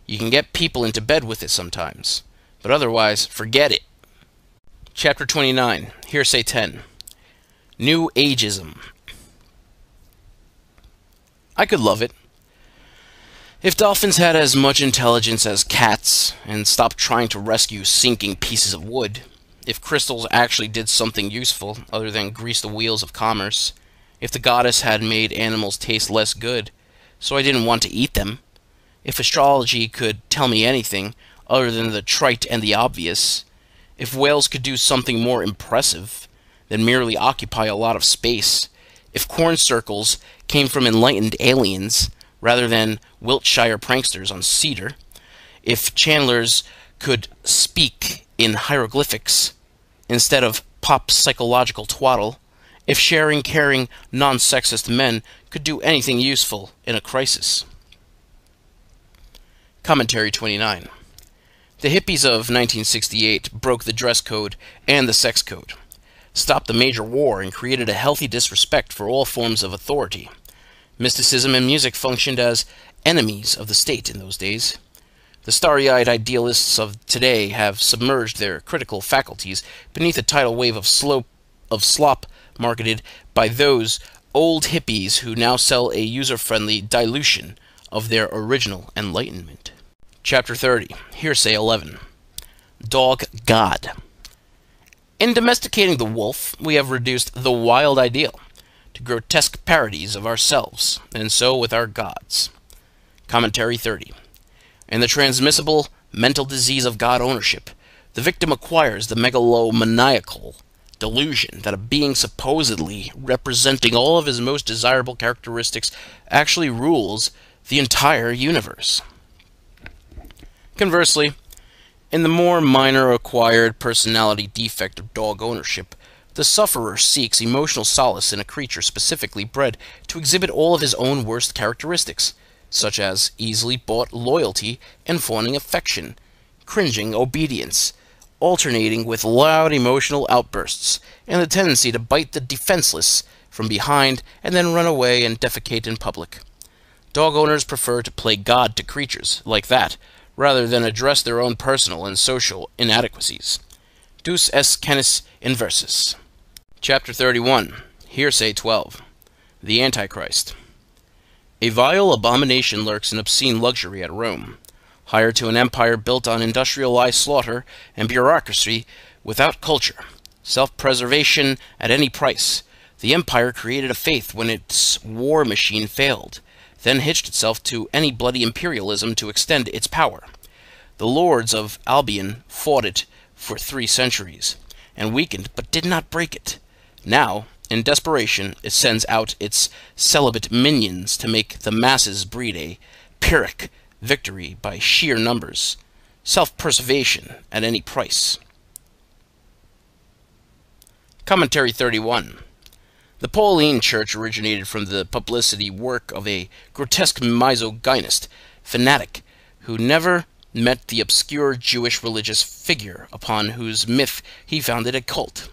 You can get people into bed with it sometimes. But otherwise, forget it. Chapter 29 Hearsay 10 New Ageism. I could love it. If dolphins had as much intelligence as cats and stopped trying to rescue sinking pieces of wood, if crystals actually did something useful other than grease the wheels of commerce, if the goddess had made animals taste less good, so I didn't want to eat them, if astrology could tell me anything other than the trite and the obvious, if whales could do something more impressive than merely occupy a lot of space, if corn circles came from enlightened aliens, rather than Wiltshire pranksters on Cedar, if Chandlers could speak in hieroglyphics instead of pop psychological twaddle, if sharing, caring, non sexist men could do anything useful in a crisis. Commentary 29. The hippies of 1968 broke the dress code and the sex code, stopped the major war, and created a healthy disrespect for all forms of authority. Mysticism and music functioned as enemies of the state in those days. The starry eyed idealists of today have submerged their critical faculties beneath a tidal wave of, slope, of slop marketed by those old hippies who now sell a user friendly dilution of their original enlightenment. Chapter 30 Hearsay 11 Dog God. In domesticating the wolf, we have reduced the wild ideal to grotesque parodies of ourselves, and so with our gods. Commentary 30. In the transmissible mental disease of God ownership, the victim acquires the megalomaniacal delusion that a being supposedly representing all of his most desirable characteristics actually rules the entire universe. Conversely, in the more minor acquired personality defect of dog ownership, the sufferer seeks emotional solace in a creature specifically bred to exhibit all of his own worst characteristics, such as easily bought loyalty and fawning affection, cringing obedience, alternating with loud emotional outbursts, and the tendency to bite the defenseless from behind and then run away and defecate in public. Dog owners prefer to play God to creatures like that, rather than address their own personal and social inadequacies. Deus est canis inversus. Chapter 31 Hearsay 12 The Antichrist. A vile abomination lurks in obscene luxury at Rome. Hired to an empire built on industrialized slaughter and bureaucracy without culture, self preservation at any price, the empire created a faith when its war machine failed, then hitched itself to any bloody imperialism to extend its power. The lords of Albion fought it for three centuries, and weakened but did not break it. Now, in desperation, it sends out its celibate minions to make the masses breed a Pyrrhic victory by sheer numbers, self-preservation at any price. Commentary 31 The Pauline Church originated from the publicity work of a grotesque misogynist fanatic who never met the obscure Jewish religious figure upon whose myth he founded a cult.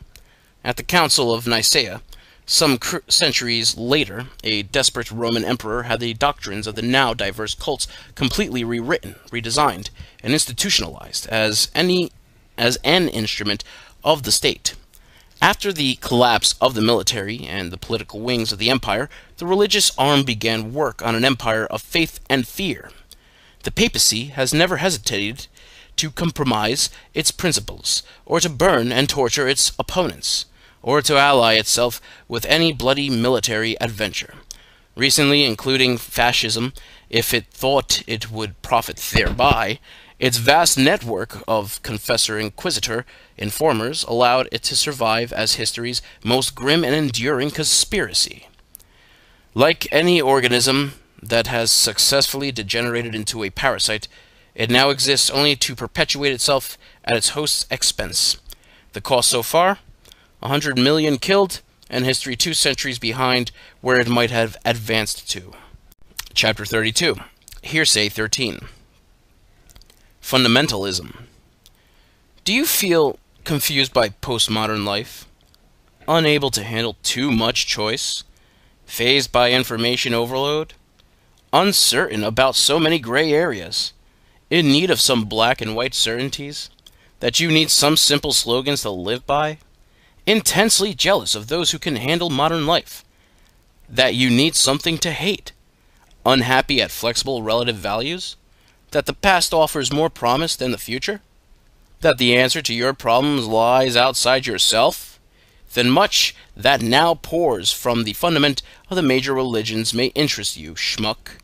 At the Council of Nicaea, some centuries later, a desperate Roman emperor had the doctrines of the now diverse cults completely rewritten, redesigned, and institutionalized as any as an instrument of the state. After the collapse of the military and the political wings of the empire, the religious arm began work on an empire of faith and fear. The papacy has never hesitated to compromise its principles, or to burn and torture its opponents or to ally itself with any bloody military adventure. Recently, including fascism, if it thought it would profit thereby, its vast network of confessor inquisitor informers allowed it to survive as history's most grim and enduring conspiracy. Like any organism that has successfully degenerated into a parasite, it now exists only to perpetuate itself at its host's expense. The cost so far? A hundred million killed, and history two centuries behind where it might have advanced to. Chapter 32 Hearsay 13 Fundamentalism. Do you feel confused by postmodern life? Unable to handle too much choice? Phased by information overload? Uncertain about so many gray areas? In need of some black and white certainties? That you need some simple slogans to live by? Intensely jealous of those who can handle modern life? That you need something to hate? Unhappy at flexible relative values? that the past offers more promise than the future? That the answer to your problems lies outside yourself? Then much that now pours from the fundament of the major religions may interest you, schmuck.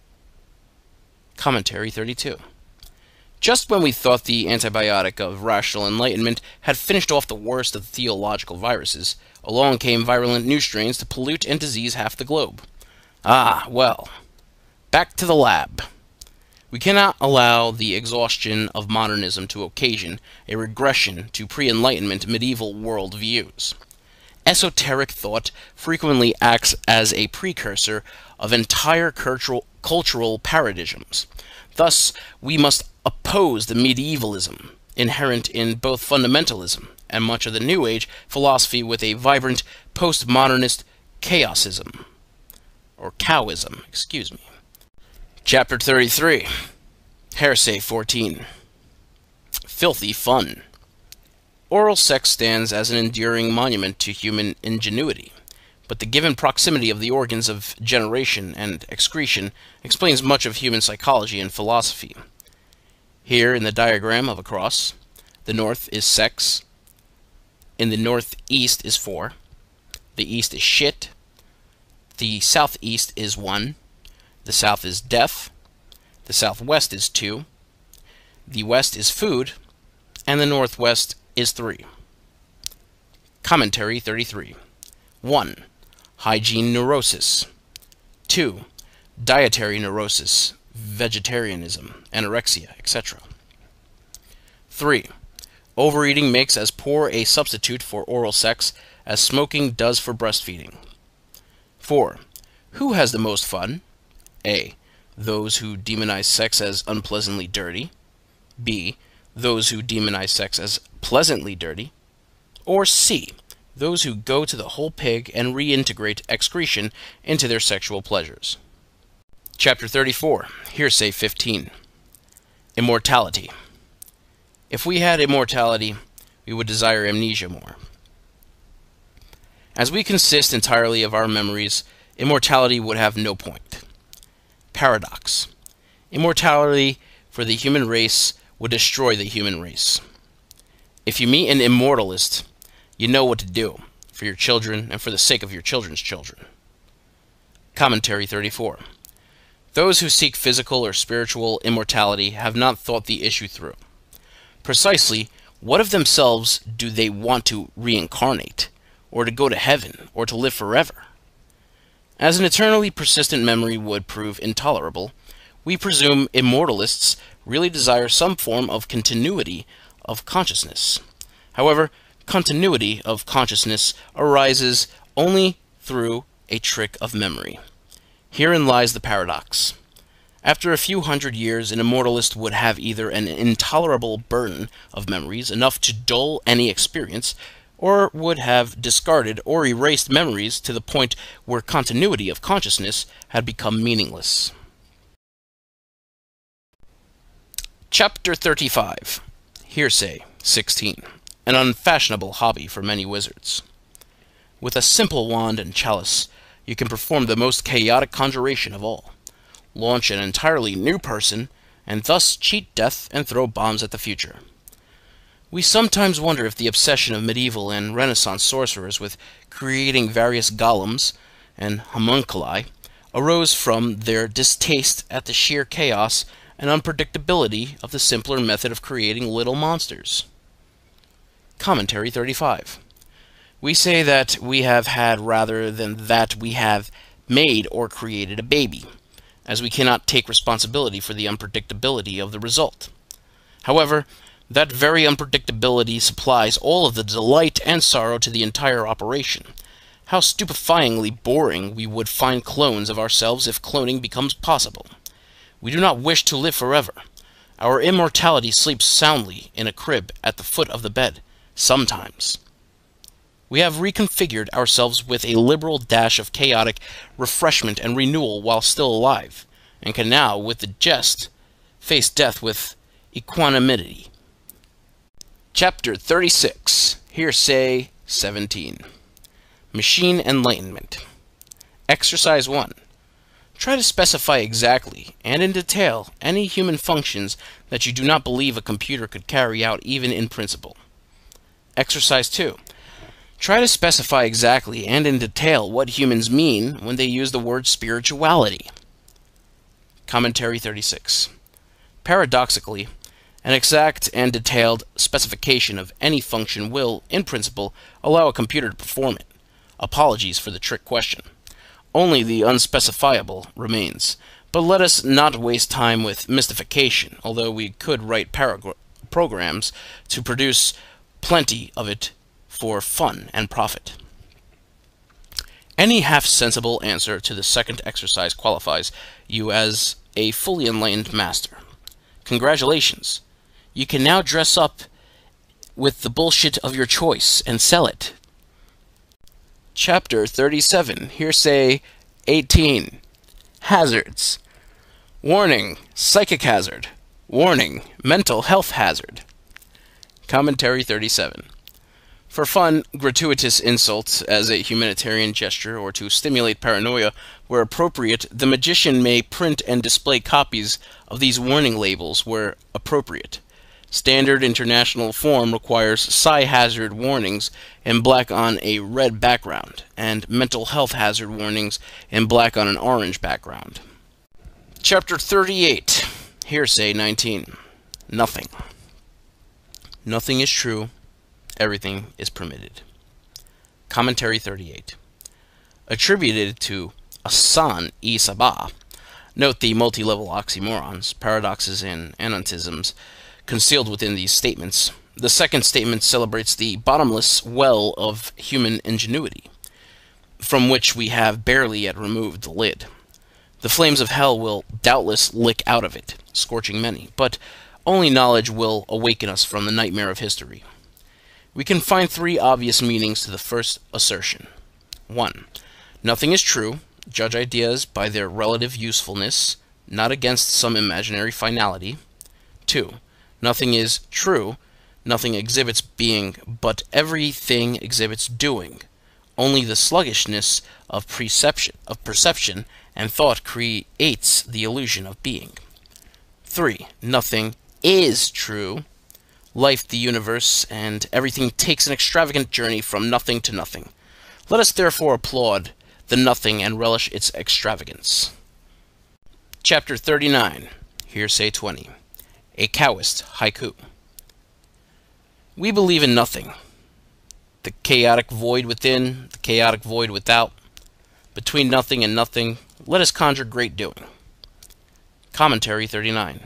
Commentary 32. Just when we thought the antibiotic of rational enlightenment had finished off the worst of the theological viruses, along came virulent new strains to pollute and disease half the globe. Ah, well. Back to the lab. We cannot allow the exhaustion of modernism to occasion a regression to pre-Enlightenment medieval world views. Esoteric thought frequently acts as a precursor of entire cultural, cultural paradigms. Thus, we must oppose the medievalism inherent in both fundamentalism and much of the New Age philosophy with a vibrant postmodernist chaosism, or Taoism, excuse me. Chapter 33 Heresy 14 Filthy Fun. Oral sex stands as an enduring monument to human ingenuity, but the given proximity of the organs of generation and excretion explains much of human psychology and philosophy. Here in the diagram of a cross, the north is sex, in the northeast is four, the east is shit, the southeast is one, the south is death. The southwest is 2. The west is food. And the northwest is 3. Commentary 33. 1. Hygiene neurosis. 2. Dietary neurosis, vegetarianism, anorexia, etc. 3. Overeating makes as poor a substitute for oral sex as smoking does for breastfeeding. 4. Who has the most fun? A. Those who demonize sex as unpleasantly dirty. B. Those who demonize sex as pleasantly dirty. Or C. Those who go to the whole pig and reintegrate excretion into their sexual pleasures. Chapter 34 Hearsay 15 Immortality. If we had immortality, we would desire amnesia more. As we consist entirely of our memories, immortality would have no point. Paradox. Immortality for the human race would destroy the human race. If you meet an immortalist, you know what to do for your children and for the sake of your children's children. Commentary 34. Those who seek physical or spiritual immortality have not thought the issue through. Precisely, what of themselves do they want to reincarnate, or to go to heaven, or to live forever? As an eternally persistent memory would prove intolerable, we presume immortalists really desire some form of continuity of consciousness. However, continuity of consciousness arises only through a trick of memory. Herein lies the paradox. After a few hundred years, an immortalist would have either an intolerable burden of memories, enough to dull any experience, or would have discarded or erased memories to the point where continuity of consciousness had become meaningless. Chapter 35 Hearsay 16 An unfashionable hobby for many wizards. With a simple wand and chalice, you can perform the most chaotic conjuration of all. Launch an entirely new person, and thus cheat death and throw bombs at the future. We sometimes wonder if the obsession of medieval and Renaissance sorcerers with creating various golems and homunculi arose from their distaste at the sheer chaos and unpredictability of the simpler method of creating little monsters. Commentary 35. We say that we have had rather than that we have made or created a baby, as we cannot take responsibility for the unpredictability of the result. However, that very unpredictability supplies all of the delight and sorrow to the entire operation. How stupefyingly boring we would find clones of ourselves if cloning becomes possible. We do not wish to live forever. Our immortality sleeps soundly in a crib at the foot of the bed, sometimes. We have reconfigured ourselves with a liberal dash of chaotic refreshment and renewal while still alive, and can now, with the jest, face death with equanimity. Chapter 36 Hearsay 17 Machine Enlightenment Exercise 1 Try to specify exactly, and in detail, any human functions that you do not believe a computer could carry out even in principle. Exercise 2 Try to specify exactly and in detail what humans mean when they use the word spirituality. Commentary 36 Paradoxically, an exact and detailed specification of any function will, in principle, allow a computer to perform it. Apologies for the trick question. Only the unspecifiable remains. But let us not waste time with mystification, although we could write programs to produce plenty of it for fun and profit. Any half-sensible answer to the second exercise qualifies you as a fully enlightened master. Congratulations! You can now dress up with the bullshit of your choice and sell it. Chapter 37 Hearsay 18 Hazards Warning Psychic Hazard Warning Mental Health Hazard Commentary 37 For fun, gratuitous insults as a humanitarian gesture or to stimulate paranoia where appropriate, the magician may print and display copies of these warning labels where appropriate. Standard international form requires psi hazard warnings in black on a red background, and mental health hazard warnings in black on an orange background. Chapter 38 Hearsay 19 Nothing. Nothing is true, everything is permitted. Commentary 38 Attributed to Asan e Sabbah. Note the multi level oxymorons, paradoxes, and anontisms concealed within these statements. The second statement celebrates the bottomless well of human ingenuity, from which we have barely yet removed the lid. The flames of hell will doubtless lick out of it, scorching many, but only knowledge will awaken us from the nightmare of history. We can find three obvious meanings to the first assertion. 1. Nothing is true. Judge ideas by their relative usefulness, not against some imaginary finality. 2. Nothing is true, nothing exhibits being, but everything exhibits doing. Only the sluggishness of perception, of perception and thought creates the illusion of being. 3. Nothing is true. Life, the universe, and everything takes an extravagant journey from nothing to nothing. Let us therefore applaud the nothing and relish its extravagance. Chapter 39 Hearsay 20 a Taoist haiku. We believe in nothing. The chaotic void within, the chaotic void without. Between nothing and nothing, let us conjure great doing. Commentary 39.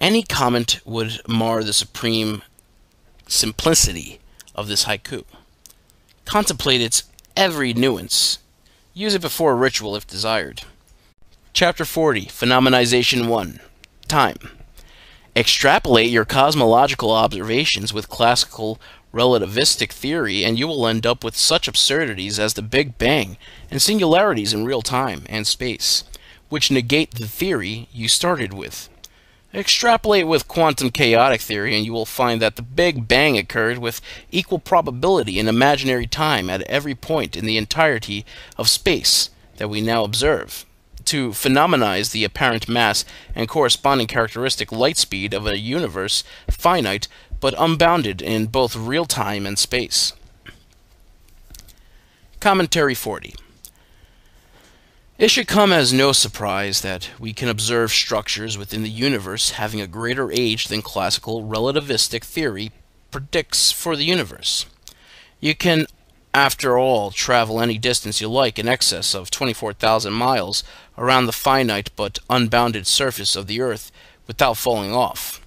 Any comment would mar the supreme simplicity of this haiku. Contemplate its every nuance. Use it before a ritual if desired. Chapter 40 Phenomenization 1 Time Extrapolate your cosmological observations with classical relativistic theory, and you will end up with such absurdities as the Big Bang and singularities in real time and space, which negate the theory you started with. Extrapolate with quantum chaotic theory, and you will find that the Big Bang occurred with equal probability in imaginary time at every point in the entirety of space that we now observe to phenomenize the apparent mass and corresponding characteristic light speed of a universe finite but unbounded in both real time and space. Commentary 40 It should come as no surprise that we can observe structures within the universe having a greater age than classical relativistic theory predicts for the universe. You can, after all, travel any distance you like in excess of 24,000 miles around the finite but unbounded surface of the Earth without falling off.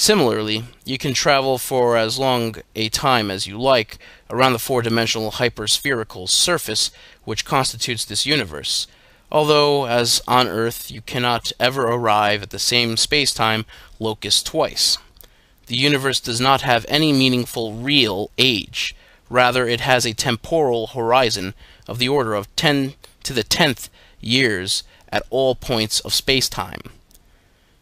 Similarly, you can travel for as long a time as you like around the four-dimensional hyperspherical surface which constitutes this universe, although, as on Earth, you cannot ever arrive at the same space-time locus twice. The universe does not have any meaningful real age. Rather, it has a temporal horizon of the order of 10 to the 10th years at all points of space-time.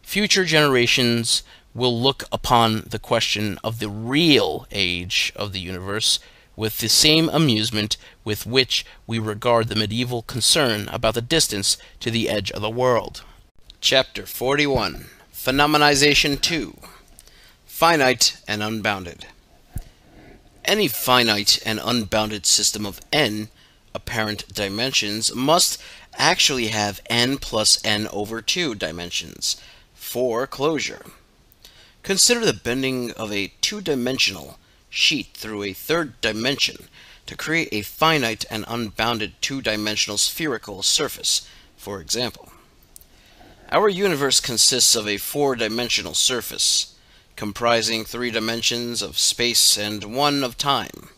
Future generations will look upon the question of the real age of the universe with the same amusement with which we regard the medieval concern about the distance to the edge of the world. Chapter 41 Phenomenization 2 Finite and Unbounded Any finite and unbounded system of n apparent dimensions must actually have n plus n over 2 dimensions for closure. Consider the bending of a two-dimensional sheet through a third dimension to create a finite and unbounded two-dimensional spherical surface, for example. Our universe consists of a four-dimensional surface, comprising three dimensions of space and one of time,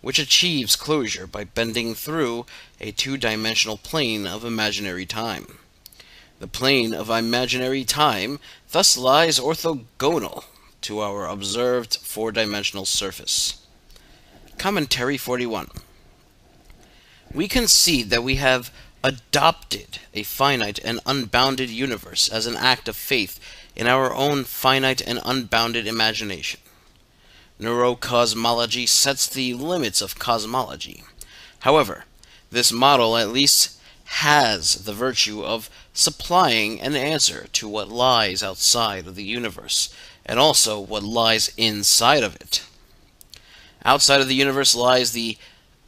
which achieves closure by bending through a two-dimensional plane of imaginary time. The plane of imaginary time thus lies orthogonal to our observed four-dimensional surface. Commentary 41. We concede that we have adopted a finite and unbounded universe as an act of faith in our own finite and unbounded imagination. Neurocosmology sets the limits of cosmology. However, this model at least has the virtue of supplying an answer to what lies outside of the universe and also what lies inside of it. Outside of the universe lies the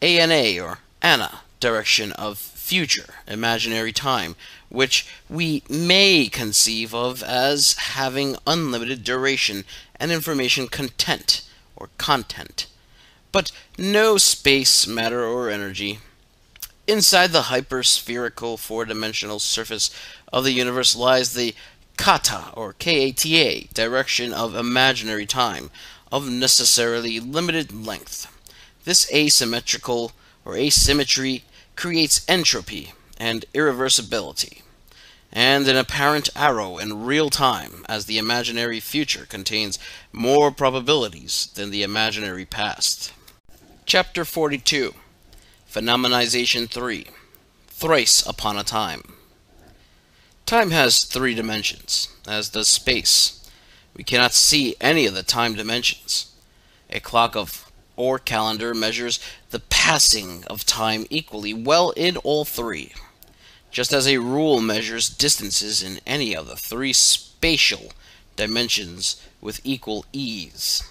ANA or ANA direction of future, imaginary time, which we may conceive of as having unlimited duration and information content or content, but no space, matter, or energy. Inside the hyperspherical four-dimensional surface of the universe lies the kata or kata direction of imaginary time of necessarily limited length. This asymmetrical or asymmetry creates entropy and irreversibility, and an apparent arrow in real time as the imaginary future contains more probabilities than the imaginary past. Chapter 42 Phenomenization 3 Thrice Upon a Time Time has three dimensions, as does space. We cannot see any of the time dimensions. A clock of or calendar measures the passing of time equally well in all three, just as a rule measures distances in any of the three spatial dimensions with equal ease.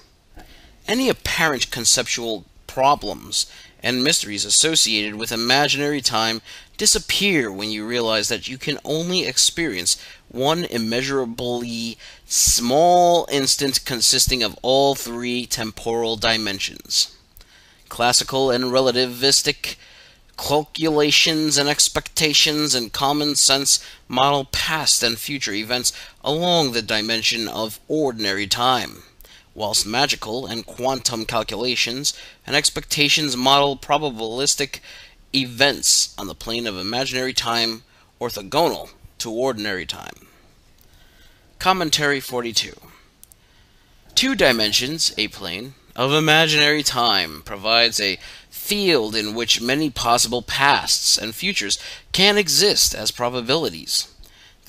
Any apparent conceptual problems and mysteries associated with imaginary time disappear when you realize that you can only experience one immeasurably small instant consisting of all three temporal dimensions. Classical and relativistic calculations and expectations and common sense model past and future events along the dimension of ordinary time whilst magical and quantum calculations and expectations model probabilistic events on the plane of imaginary time orthogonal to ordinary time. Commentary 42 Two dimensions, a plane, of imaginary time provides a field in which many possible pasts and futures can exist as probabilities.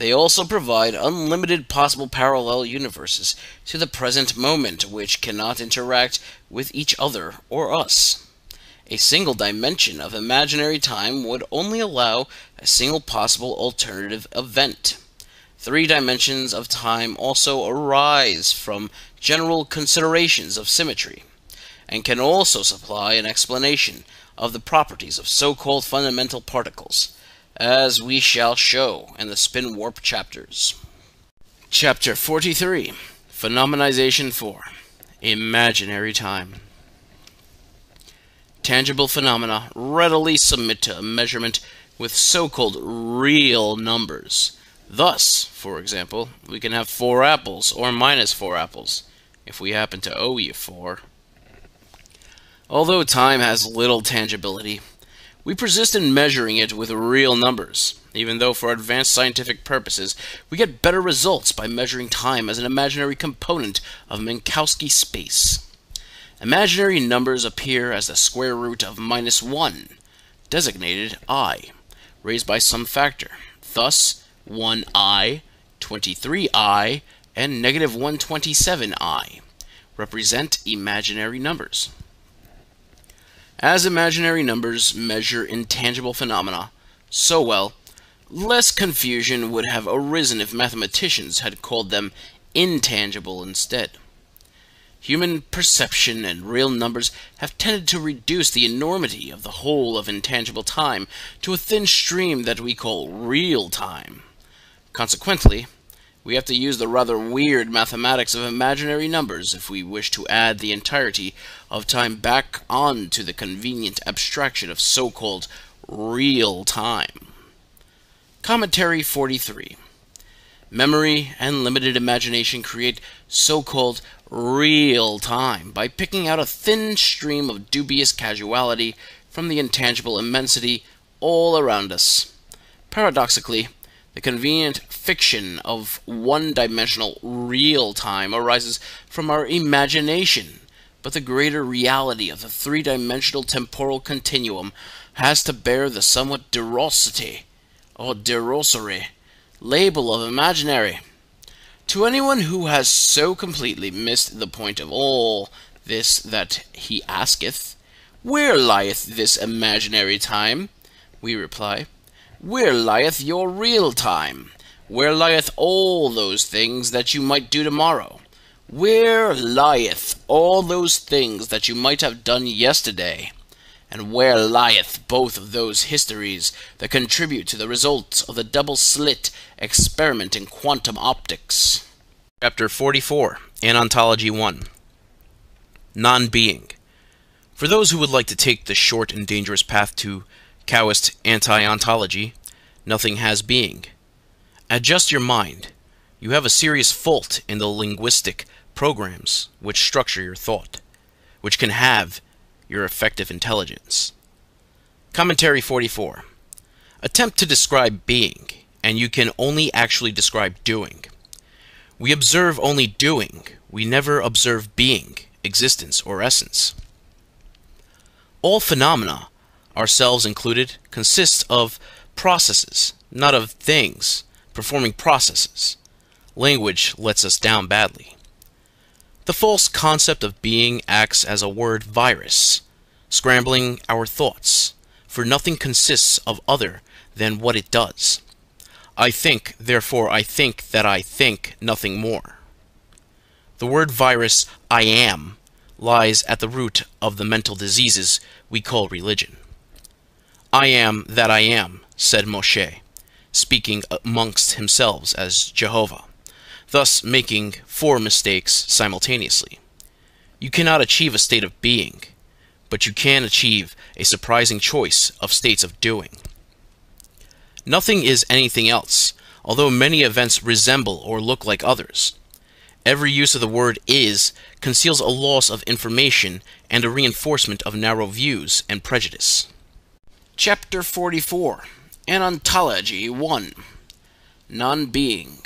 They also provide unlimited possible parallel universes to the present moment which cannot interact with each other or us. A single dimension of imaginary time would only allow a single possible alternative event. Three dimensions of time also arise from general considerations of symmetry, and can also supply an explanation of the properties of so-called fundamental particles, as we shall show in the spin warp chapters. Chapter 43 Phenomenization 4 Imaginary Time. Tangible phenomena readily submit to a measurement with so called real numbers. Thus, for example, we can have four apples or minus four apples if we happen to owe you four. Although time has little tangibility, we persist in measuring it with real numbers, even though for advanced scientific purposes we get better results by measuring time as an imaginary component of Minkowski space. Imaginary numbers appear as the square root of minus 1, designated i, raised by some factor. Thus, 1i, 23i, and negative 127i represent imaginary numbers. As imaginary numbers measure intangible phenomena so well, less confusion would have arisen if mathematicians had called them intangible instead. Human perception and real numbers have tended to reduce the enormity of the whole of intangible time to a thin stream that we call real time. Consequently, we have to use the rather weird mathematics of imaginary numbers if we wish to add the entirety of time back on to the convenient abstraction of so-called real time. Commentary 43. Memory and limited imagination create so-called real time by picking out a thin stream of dubious casuality from the intangible immensity all around us. Paradoxically, the convenient fiction of one-dimensional real time arises from our imagination, but the greater reality of the three-dimensional temporal continuum has to bear the somewhat derosity, or derosory, label of imaginary. To anyone who has so completely missed the point of all this that he asketh, Where lieth this imaginary time? We reply, Where lieth your real time? Where lieth all those things that you might do tomorrow? Where lieth all those things that you might have done yesterday? And where lieth both of those histories that contribute to the results of the double-slit experiment in quantum optics? Chapter 44, Anontology 1 Non-Being For those who would like to take the short and dangerous path to Taoist anti-ontology, nothing has being. Adjust your mind. You have a serious fault in the linguistic programs which structure your thought, which can have your effective intelligence. Commentary 44. Attempt to describe being, and you can only actually describe doing. We observe only doing, we never observe being, existence, or essence. All phenomena, ourselves included, consists of processes, not of things, performing processes. Language lets us down badly. The false concept of being acts as a word virus, scrambling our thoughts, for nothing consists of other than what it does. I think, therefore I think that I think nothing more. The word virus, I am, lies at the root of the mental diseases we call religion. I am that I am, said Moshe speaking amongst himself as Jehovah, thus making four mistakes simultaneously. You cannot achieve a state of being, but you can achieve a surprising choice of states of doing. Nothing is anything else, although many events resemble or look like others. Every use of the word is conceals a loss of information and a reinforcement of narrow views and prejudice. Chapter 44 Anontology 1 Non-Being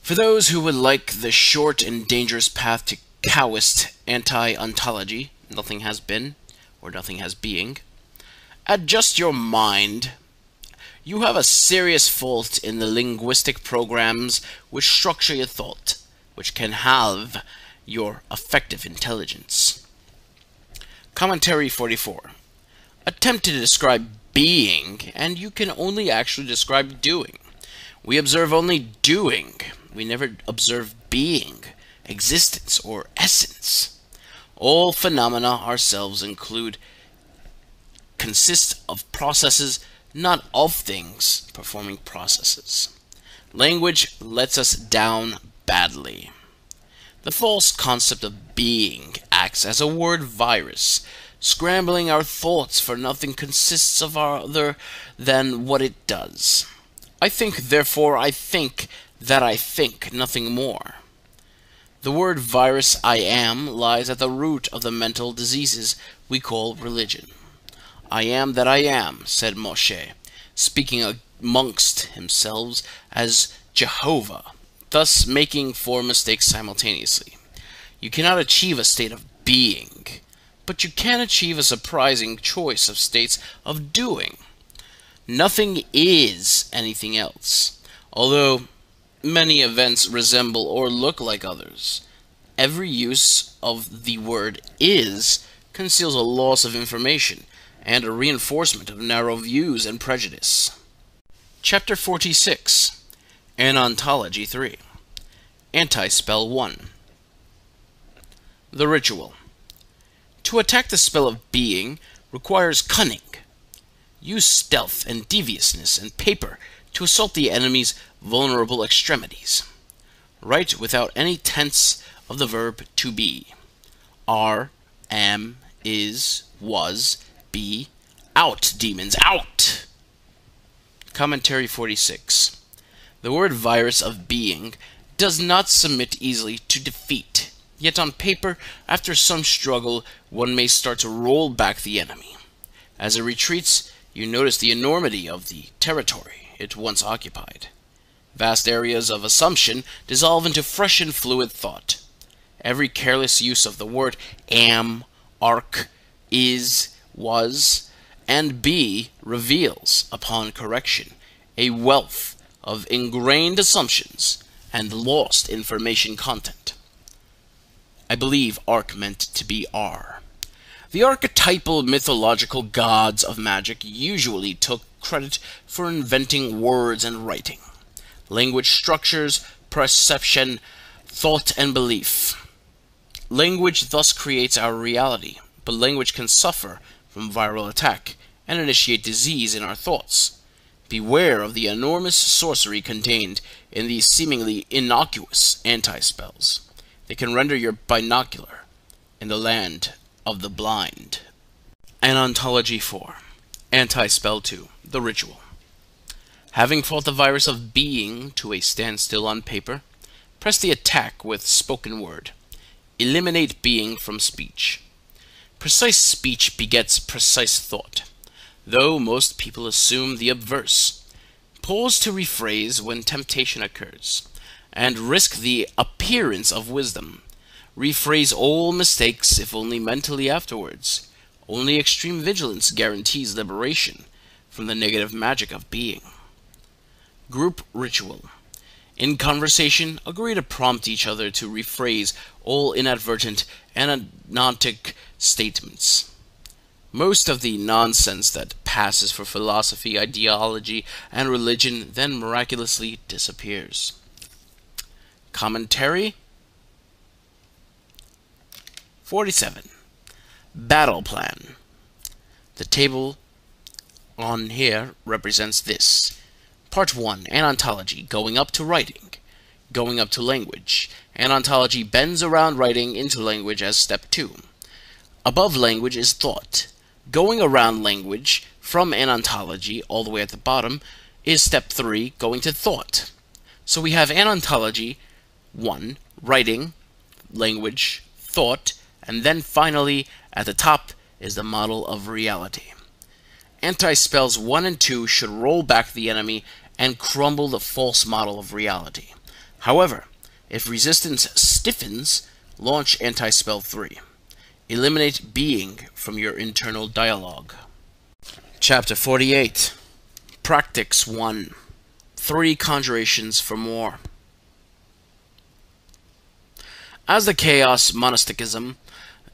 For those who would like the short and dangerous path to Taoist anti-ontology, nothing has been, or nothing has being, adjust your mind. You have a serious fault in the linguistic programs which structure your thought, which can halve your effective intelligence. Commentary 44. Attempt to describe being, and you can only actually describe doing. We observe only doing. We never observe being, existence, or essence. All phenomena ourselves include consist of processes not of things performing processes. Language lets us down badly. The false concept of being acts as a word virus, scrambling our thoughts for nothing consists of other than what it does. I think, therefore, I think that I think, nothing more. The word virus I am lies at the root of the mental diseases we call religion. I am that I am, said Moshe, speaking amongst himself as Jehovah, thus making four mistakes simultaneously. You cannot achieve a state of being, but you can achieve a surprising choice of states of doing. Nothing is anything else, although many events resemble or look like others. Every use of the word is conceals a loss of information and a reinforcement of narrow views and prejudice. Chapter 46 Anontology 3 Anti-Spell 1 The Ritual To attack the spell of being requires cunning. Use stealth and deviousness and paper to assault the enemy's vulnerable extremities. Write without any tense of the verb to be. Are, am, is, was, be. Out, demons, out! Commentary 46. The word virus of being does not submit easily to defeat. Yet on paper, after some struggle, one may start to roll back the enemy. As it retreats, you notice the enormity of the territory it once occupied. Vast areas of assumption dissolve into fresh and fluid thought. Every careless use of the word am, arc, is, was, and be reveals, upon correction, a wealth of ingrained assumptions and lost information content. I believe arc meant to be are. The archetypal mythological gods of magic usually took credit for inventing words and writing language structures, perception, thought, and belief. Language thus creates our reality, but language can suffer from viral attack and initiate disease in our thoughts. Beware of the enormous sorcery contained in these seemingly innocuous anti-spells. They can render your binocular in the land of the blind. Anontology 4 Anti-Spell 2 The Ritual Having fought the virus of being to a standstill on paper, press the attack with spoken word. Eliminate being from speech. Precise speech begets precise thought, though most people assume the obverse. Pause to rephrase when temptation occurs, and risk the appearance of wisdom. Rephrase all mistakes, if only mentally afterwards. Only extreme vigilance guarantees liberation from the negative magic of being. Group Ritual In conversation, agree to prompt each other to rephrase all inadvertent anontic statements. Most of the nonsense that passes for philosophy, ideology, and religion then miraculously disappears. Commentary 47. Battle Plan. The table on here represents this. Part 1 Anontology Going up to writing. Going up to language. Anontology bends around writing into language as step 2. Above language is thought. Going around language from anontology all the way at the bottom is step 3, going to thought. So we have anontology 1, writing, language, thought, and then finally at the top is the model of reality. Anti-spells 1 and 2 should roll back the enemy and crumble the false model of reality. However, if resistance stiffens, launch Anti-Spell 3. Eliminate being from your internal dialogue. Chapter 48 Practice 1 Three Conjurations for More. As the Chaos monasticism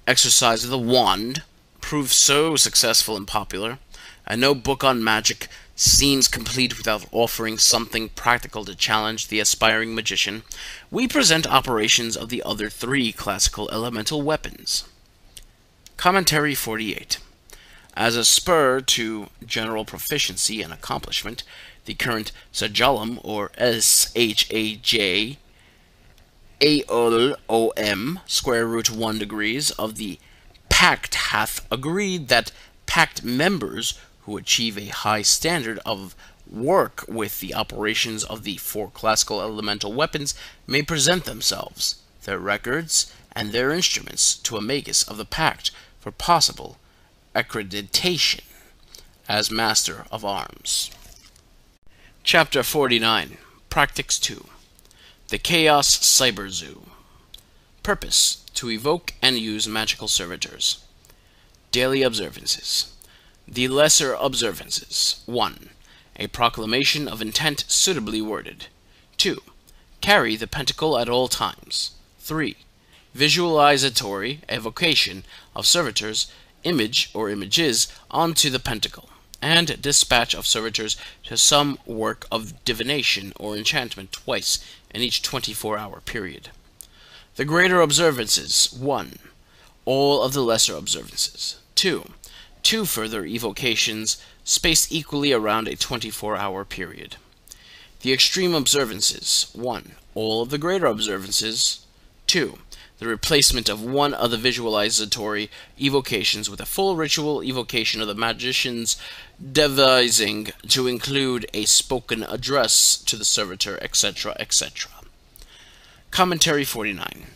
exercise of the wand proved so successful and popular, and no book on magic seems complete without offering something practical to challenge the aspiring magician, we present operations of the other three classical elemental weapons. Commentary 48. As a spur to general proficiency and accomplishment, the current Sajalum, or S-H-A-J, A-O-L-O-M, square root 1 degrees of the Pact hath agreed that Pact members who achieve a high standard of work with the operations of the four classical elemental weapons may present themselves, their records, and their instruments to a magus of the Pact for possible accreditation as Master of Arms. Chapter 49 Practice 2 The Chaos Cyber Zoo Purpose To evoke and use magical servitors. Daily Observances The Lesser Observances 1. A proclamation of intent suitably worded. 2. Carry the pentacle at all times. 3. Visualizatory evocation of servitors, image or images onto the pentacle and dispatch of servitors to some work of divination or enchantment twice in each 24 hour period. The greater observances 1. All of the lesser observances 2. Two further evocations spaced equally around a 24 hour period. The extreme observances 1. All of the greater observances 2 the replacement of one of the visualizatory evocations with a full ritual evocation of the magician's devising to include a spoken address to the servitor, etc., etc. Commentary 49.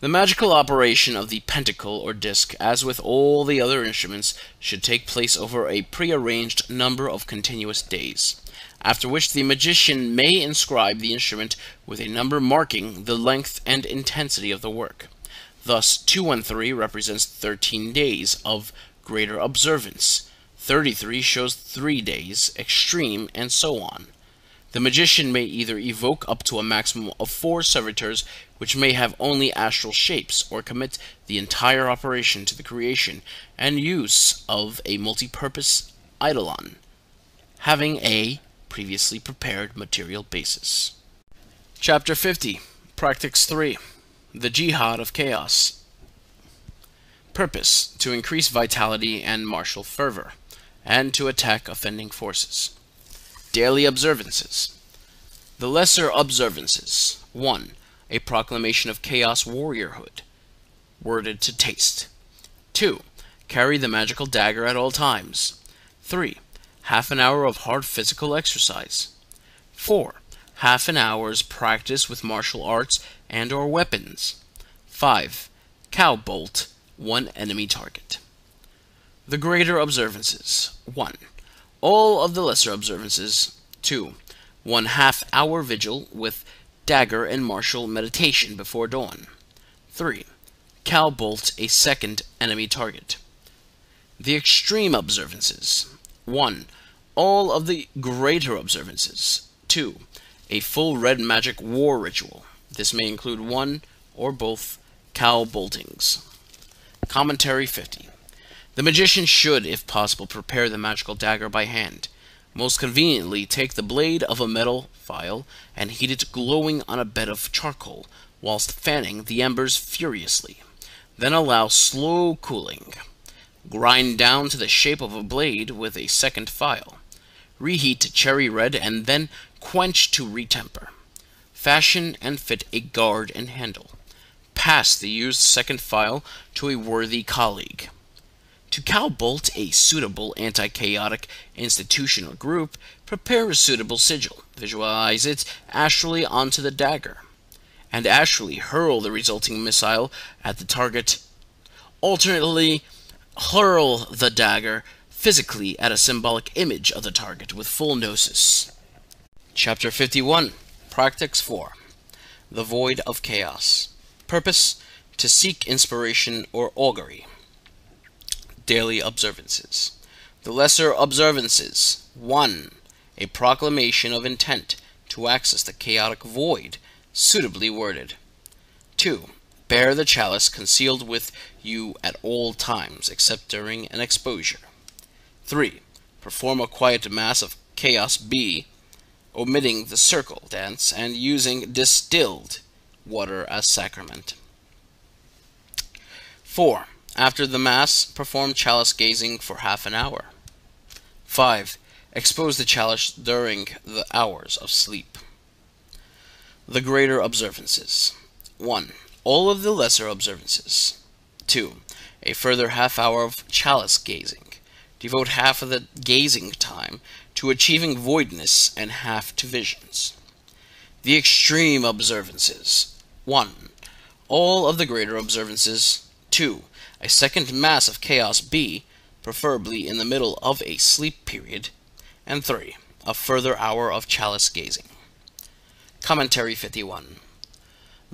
The magical operation of the pentacle or disc, as with all the other instruments, should take place over a prearranged number of continuous days after which the magician may inscribe the instrument with a number marking the length and intensity of the work. Thus, 213 represents 13 days of greater observance, 33 shows 3 days, extreme, and so on. The magician may either evoke up to a maximum of four servitors, which may have only astral shapes, or commit the entire operation to the creation and use of a multi-purpose eidolon, having a previously prepared material basis. Chapter 50 Practice 3 The Jihad of Chaos Purpose To increase vitality and martial fervor, and to attack offending forces. Daily Observances The Lesser Observances 1. A proclamation of chaos warriorhood, worded to taste. 2. Carry the magical dagger at all times. 3 half an hour of hard physical exercise. 4. Half an hour's practice with martial arts and or weapons. 5. Cow bolt, one enemy target. The greater observances. 1. All of the lesser observances. 2. One half hour vigil with dagger and martial meditation before dawn. 3. Cow bolt a second enemy target. The extreme observances. 1. All of the greater observances. 2. A full red magic war ritual. This may include one or both cow boltings. Commentary 50. The magician should, if possible, prepare the magical dagger by hand. Most conveniently, take the blade of a metal file and heat it glowing on a bed of charcoal, whilst fanning the embers furiously. Then allow slow cooling. Grind down to the shape of a blade with a second file. Reheat to cherry red and then quench to retemper. Fashion and fit a guard and handle. Pass the used second file to a worthy colleague. To cowbolt a suitable anti-chaotic institution or group, prepare a suitable sigil. Visualize it astrally onto the dagger. And astrally hurl the resulting missile at the target. Alternately, hurl the dagger physically at a symbolic image of the target with full gnosis. Chapter 51 Practice 4 The Void of Chaos Purpose To seek inspiration or augury. Daily Observances The Lesser Observances 1. A proclamation of intent to access the chaotic void, suitably worded. 2. Bear the chalice concealed with you at all times, except during an exposure. 3. Perform a quiet mass of Chaos B, omitting the circle dance and using distilled water as sacrament. 4. After the Mass, perform chalice gazing for half an hour. 5. Expose the chalice during the hours of sleep. The greater observances. 1. All of the lesser observances. 2. A further half hour of chalice gazing. Devote half of the gazing time to achieving voidness and half to visions. The extreme observances. 1. All of the greater observances. 2. A second mass of chaos B, preferably in the middle of a sleep period. And 3. A further hour of chalice gazing. Commentary 51.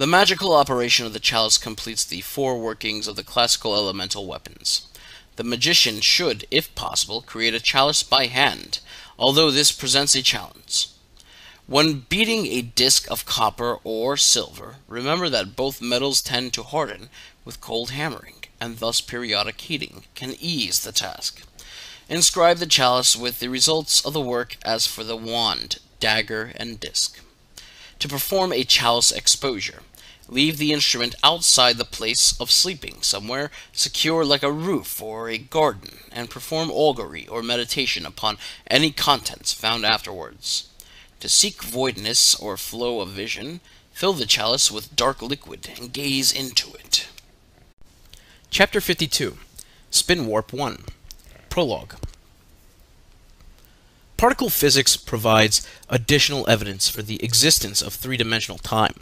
The magical operation of the chalice completes the four workings of the classical elemental weapons. The magician should, if possible, create a chalice by hand, although this presents a challenge. When beating a disc of copper or silver, remember that both metals tend to harden with cold hammering, and thus periodic heating can ease the task. Inscribe the chalice with the results of the work as for the wand, dagger, and disc. To perform a chalice exposure, leave the instrument outside the place of sleeping, somewhere secure like a roof or a garden, and perform augury or meditation upon any contents found afterwards. To seek voidness or flow of vision, fill the chalice with dark liquid and gaze into it. Chapter 52 Spin Warp 1 Prologue Particle physics provides additional evidence for the existence of three-dimensional time.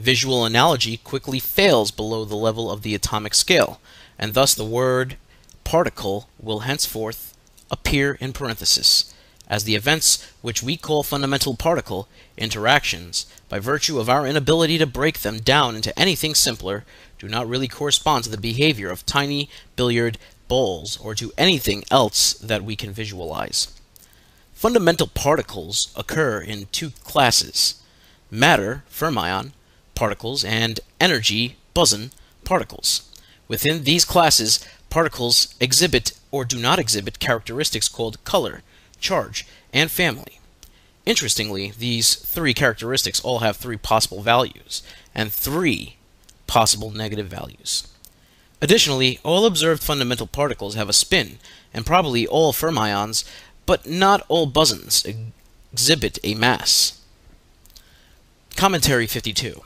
Visual analogy quickly fails below the level of the atomic scale, and thus the word particle will henceforth appear in parenthesis, as the events which we call fundamental particle interactions, by virtue of our inability to break them down into anything simpler, do not really correspond to the behavior of tiny billiard balls or to anything else that we can visualize. Fundamental particles occur in two classes matter, fermion, particles, and energy, boson, particles. Within these classes, particles exhibit or do not exhibit characteristics called color, charge, and family. Interestingly, these three characteristics all have three possible values, and three possible negative values. Additionally, all observed fundamental particles have a spin, and probably all fermions, but not all bosons exhibit a mass. Commentary 52.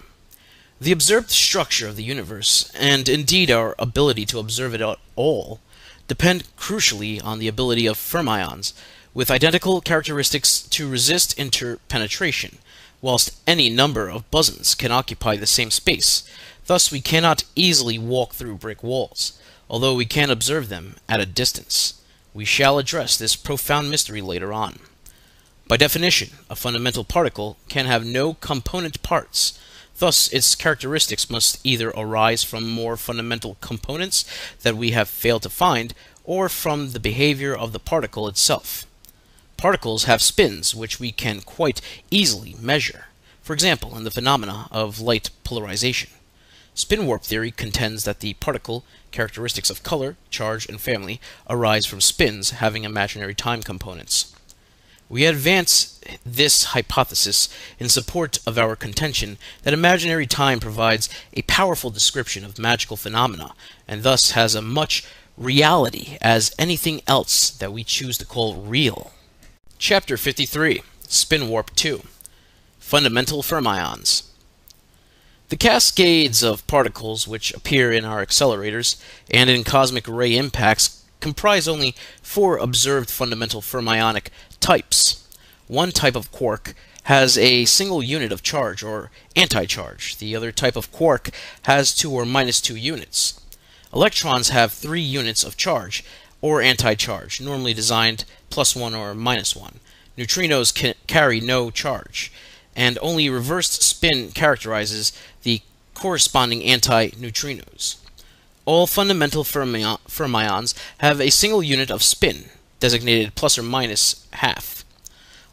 The observed structure of the universe, and indeed our ability to observe it at all, depend crucially on the ability of fermions, with identical characteristics to resist interpenetration, whilst any number of bosons can occupy the same space. Thus we cannot easily walk through brick walls, although we can observe them at a distance. We shall address this profound mystery later on. By definition, a fundamental particle can have no component parts, Thus, its characteristics must either arise from more fundamental components that we have failed to find, or from the behavior of the particle itself. Particles have spins which we can quite easily measure, for example in the phenomena of light polarization. Spin warp theory contends that the particle characteristics of color, charge, and family arise from spins having imaginary time components. We advance this hypothesis in support of our contention that imaginary time provides a powerful description of magical phenomena, and thus has as much reality as anything else that we choose to call real. Chapter 53 Spin Warp 2 Fundamental Fermions The cascades of particles which appear in our accelerators and in cosmic ray impacts comprise only four observed fundamental fermionic types. One type of quark has a single unit of charge, or anti-charge. The other type of quark has two or minus two units. Electrons have three units of charge, or anti-charge, normally designed plus one or minus one. Neutrinos can carry no charge, and only reversed spin characterizes the corresponding anti-neutrinos. All fundamental fermions have a single unit of spin, designated plus or minus half.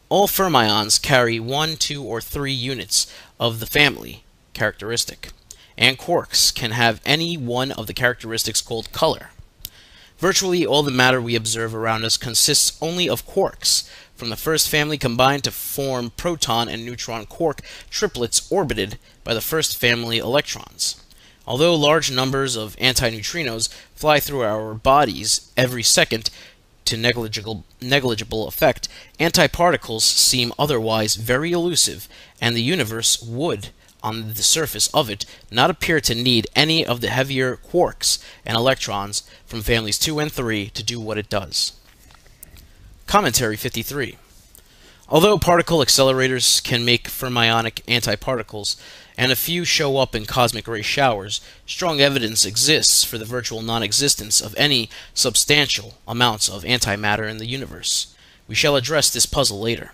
All fermions carry one, two, or three units of the family characteristic, and quarks can have any one of the characteristics called color. Virtually all the matter we observe around us consists only of quarks, from the first family combined to form proton and neutron quark triplets orbited by the first family electrons. Although large numbers of antineutrinos fly through our bodies every second to negligible, negligible effect, antiparticles seem otherwise very elusive, and the universe would, on the surface of it, not appear to need any of the heavier quarks and electrons from families 2 and 3 to do what it does. Commentary 53. Although particle accelerators can make fermionic antiparticles, and a few show up in cosmic ray showers, strong evidence exists for the virtual non-existence of any substantial amounts of antimatter in the universe. We shall address this puzzle later.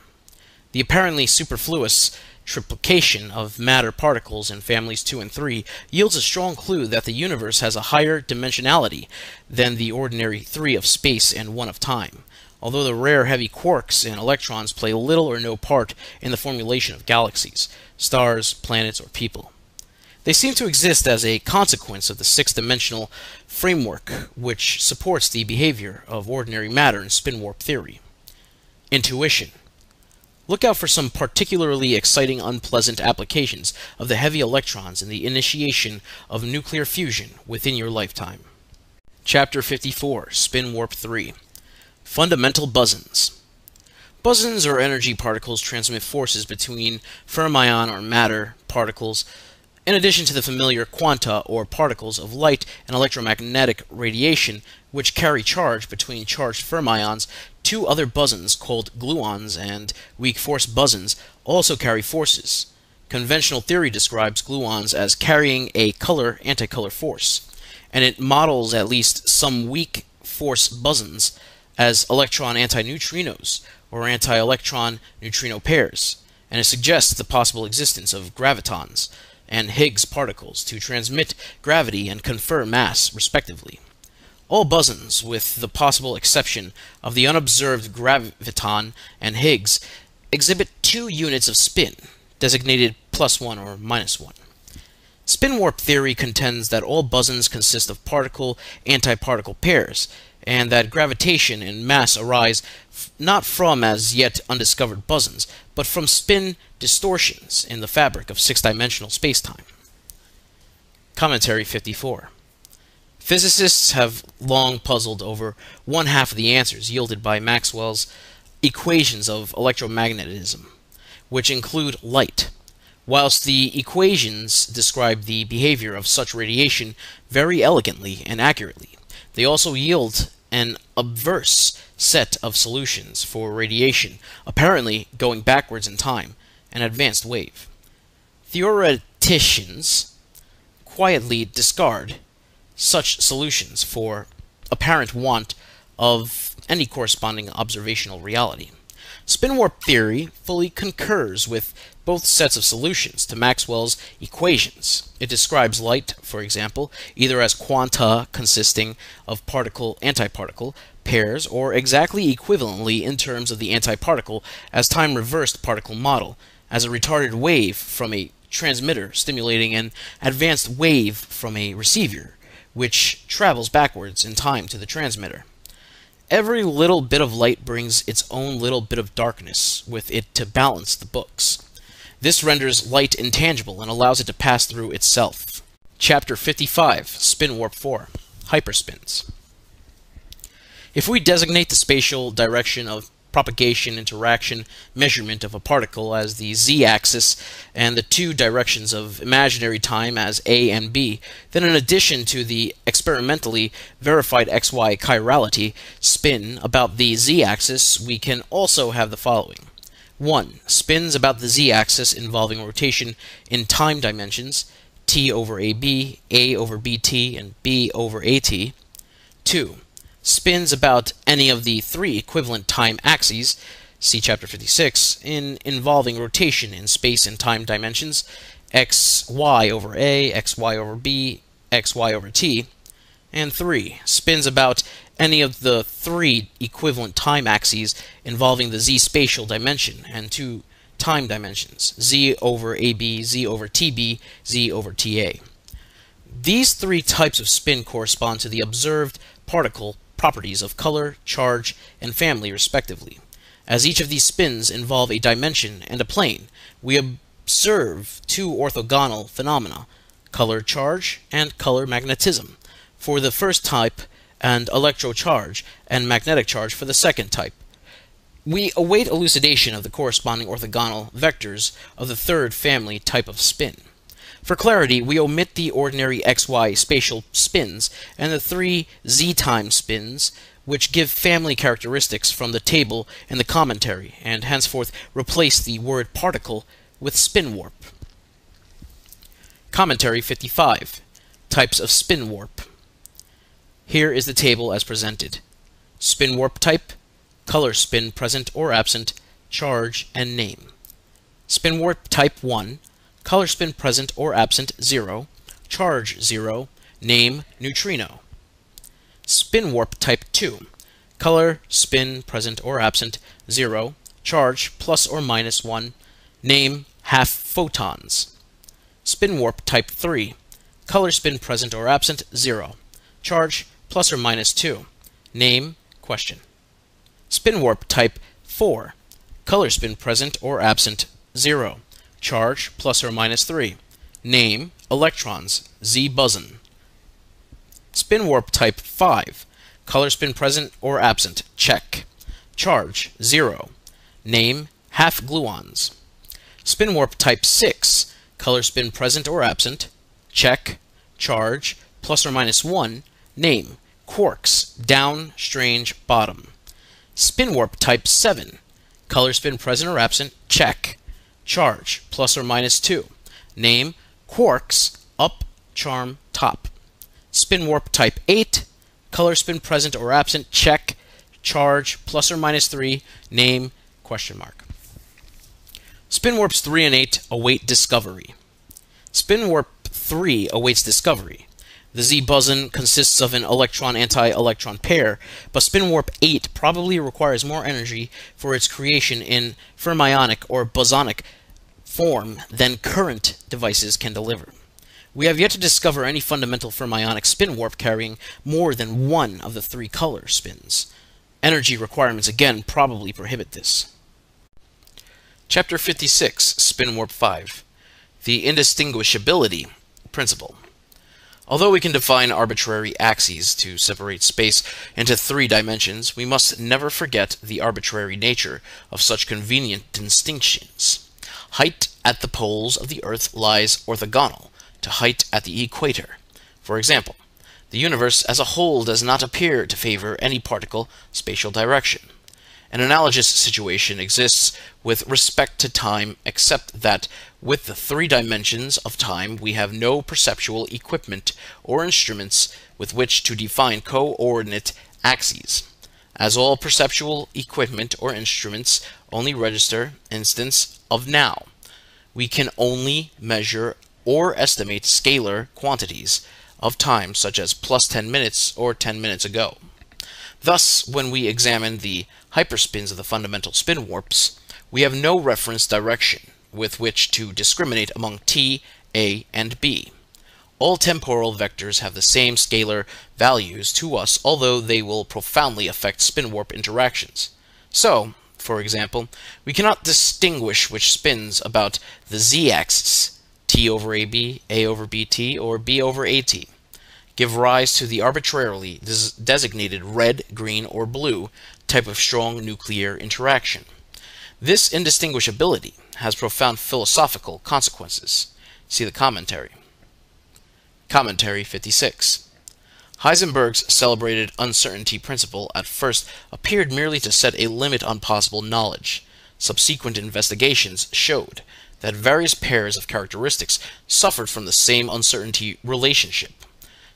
The apparently superfluous triplication of matter particles in families 2 and 3 yields a strong clue that the universe has a higher dimensionality than the ordinary 3 of space and 1 of time although the rare heavy quarks and electrons play little or no part in the formulation of galaxies, stars, planets, or people. They seem to exist as a consequence of the six-dimensional framework which supports the behavior of ordinary matter in spin warp theory. Intuition. Look out for some particularly exciting unpleasant applications of the heavy electrons in the initiation of nuclear fusion within your lifetime. Chapter 54, Spin Warp 3 Fundamental bosons. Bosons or energy particles transmit forces between fermion or matter particles in addition to the familiar quanta or particles of light and electromagnetic radiation which carry charge between charged fermions, two other bosons called gluons and weak force bosons also carry forces. Conventional theory describes gluons as carrying a color anticolor force, and it models at least some weak force bosons as electron antineutrinos or anti-electron neutrino pairs, and it suggests the possible existence of gravitons and Higgs particles to transmit gravity and confer mass, respectively. All bosons, with the possible exception of the unobserved graviton and Higgs, exhibit two units of spin, designated plus one or minus one. Spin warp theory contends that all bosons consist of particle-antiparticle pairs, and that gravitation and mass arise not from as yet undiscovered bosons, but from spin distortions in the fabric of six-dimensional spacetime. Commentary 54. Physicists have long puzzled over one half of the answers yielded by Maxwell's equations of electromagnetism, which include light. Whilst the equations describe the behavior of such radiation very elegantly and accurately, they also yield an obverse set of solutions for radiation, apparently going backwards in time, an advanced wave. Theoreticians quietly discard such solutions for apparent want of any corresponding observational reality. Spin warp theory fully concurs with both sets of solutions to Maxwell's equations. It describes light, for example, either as quanta consisting of particle-antiparticle pairs or exactly equivalently in terms of the antiparticle as time-reversed particle model, as a retarded wave from a transmitter stimulating an advanced wave from a receiver, which travels backwards in time to the transmitter. Every little bit of light brings its own little bit of darkness with it to balance the books. This renders light intangible and allows it to pass through itself. Chapter 55, Spin Warp 4, Hyperspins. If we designate the spatial direction of propagation, interaction, measurement of a particle as the z-axis and the two directions of imaginary time as a and b, then in addition to the experimentally verified xy chirality spin about the z-axis, we can also have the following. 1. Spins about the z-axis involving rotation in time dimensions, t over ab, a over bt, and b over at. 2 spins about any of the three equivalent time axes, see chapter 56, in involving rotation in space and time dimensions, xy over a, xy over b, xy over t, and 3. Spins about any of the three equivalent time axes involving the z spatial dimension and two time dimensions, z over ab, z over tb, z over ta. These three types of spin correspond to the observed particle properties of color, charge, and family respectively. As each of these spins involve a dimension and a plane, we observe two orthogonal phenomena, color charge, and color magnetism for the first type, and electrocharge and magnetic charge for the second type. We await elucidation of the corresponding orthogonal vectors of the third family type of spin. For clarity, we omit the ordinary xy spatial spins and the three z-time spins, which give family characteristics from the table in the commentary, and henceforth replace the word particle with spin warp. Commentary 55 Types of spin warp. Here is the table as presented. Spin warp type, color spin present or absent, charge, and name. Spin warp type 1, color spin present or absent 0, charge 0, name neutrino. Spin warp type 2, color spin present or absent 0, charge plus or minus 1, name half photons. Spin warp type 3, color spin present or absent 0, charge plus or minus 2, name question. Spin warp type 4. Color spin present or absent 0. Charge plus or minus 3. Name electrons Z boson. Spin warp type 5. Color spin present or absent check. Charge 0. Name half gluons. Spin warp type 6. Color spin present or absent check. Charge plus or minus 1. Name quarks down strange bottom. Spin warp type 7. Color spin present or absent, check. Charge, plus or minus 2. Name, quarks, up, charm, top. Spin warp type 8. Color spin present or absent, check. Charge, plus or minus 3. Name, question mark. Spin warps 3 and 8 await discovery. Spin warp 3 awaits discovery. The Z boson consists of an electron-anti-electron pair, but spin warp 8 probably requires more energy for its creation in fermionic or bosonic form than current devices can deliver. We have yet to discover any fundamental fermionic spin warp carrying more than one of the three color spins. Energy requirements again probably prohibit this. Chapter 56, Spin Warp 5 The Indistinguishability Principle Although we can define arbitrary axes to separate space into three dimensions, we must never forget the arbitrary nature of such convenient distinctions. Height at the poles of the Earth lies orthogonal to height at the equator. For example, the universe as a whole does not appear to favor any particle spatial direction. An analogous situation exists with respect to time except that with the three dimensions of time we have no perceptual equipment or instruments with which to define coordinate axes, as all perceptual equipment or instruments only register instants of now. We can only measure or estimate scalar quantities of time such as plus 10 minutes or 10 minutes ago. Thus, when we examine the hyperspins of the fundamental spin warps, we have no reference direction with which to discriminate among t, a, and b. All temporal vectors have the same scalar values to us, although they will profoundly affect spin warp interactions. So, for example, we cannot distinguish which spins about the z-axis, t over ab, a over bt, or b over at, give rise to the arbitrarily des designated red, green, or blue type of strong nuclear interaction. This indistinguishability has profound philosophical consequences. See the commentary. Commentary 56. Heisenberg's celebrated uncertainty principle at first appeared merely to set a limit on possible knowledge. Subsequent investigations showed that various pairs of characteristics suffered from the same uncertainty relationship.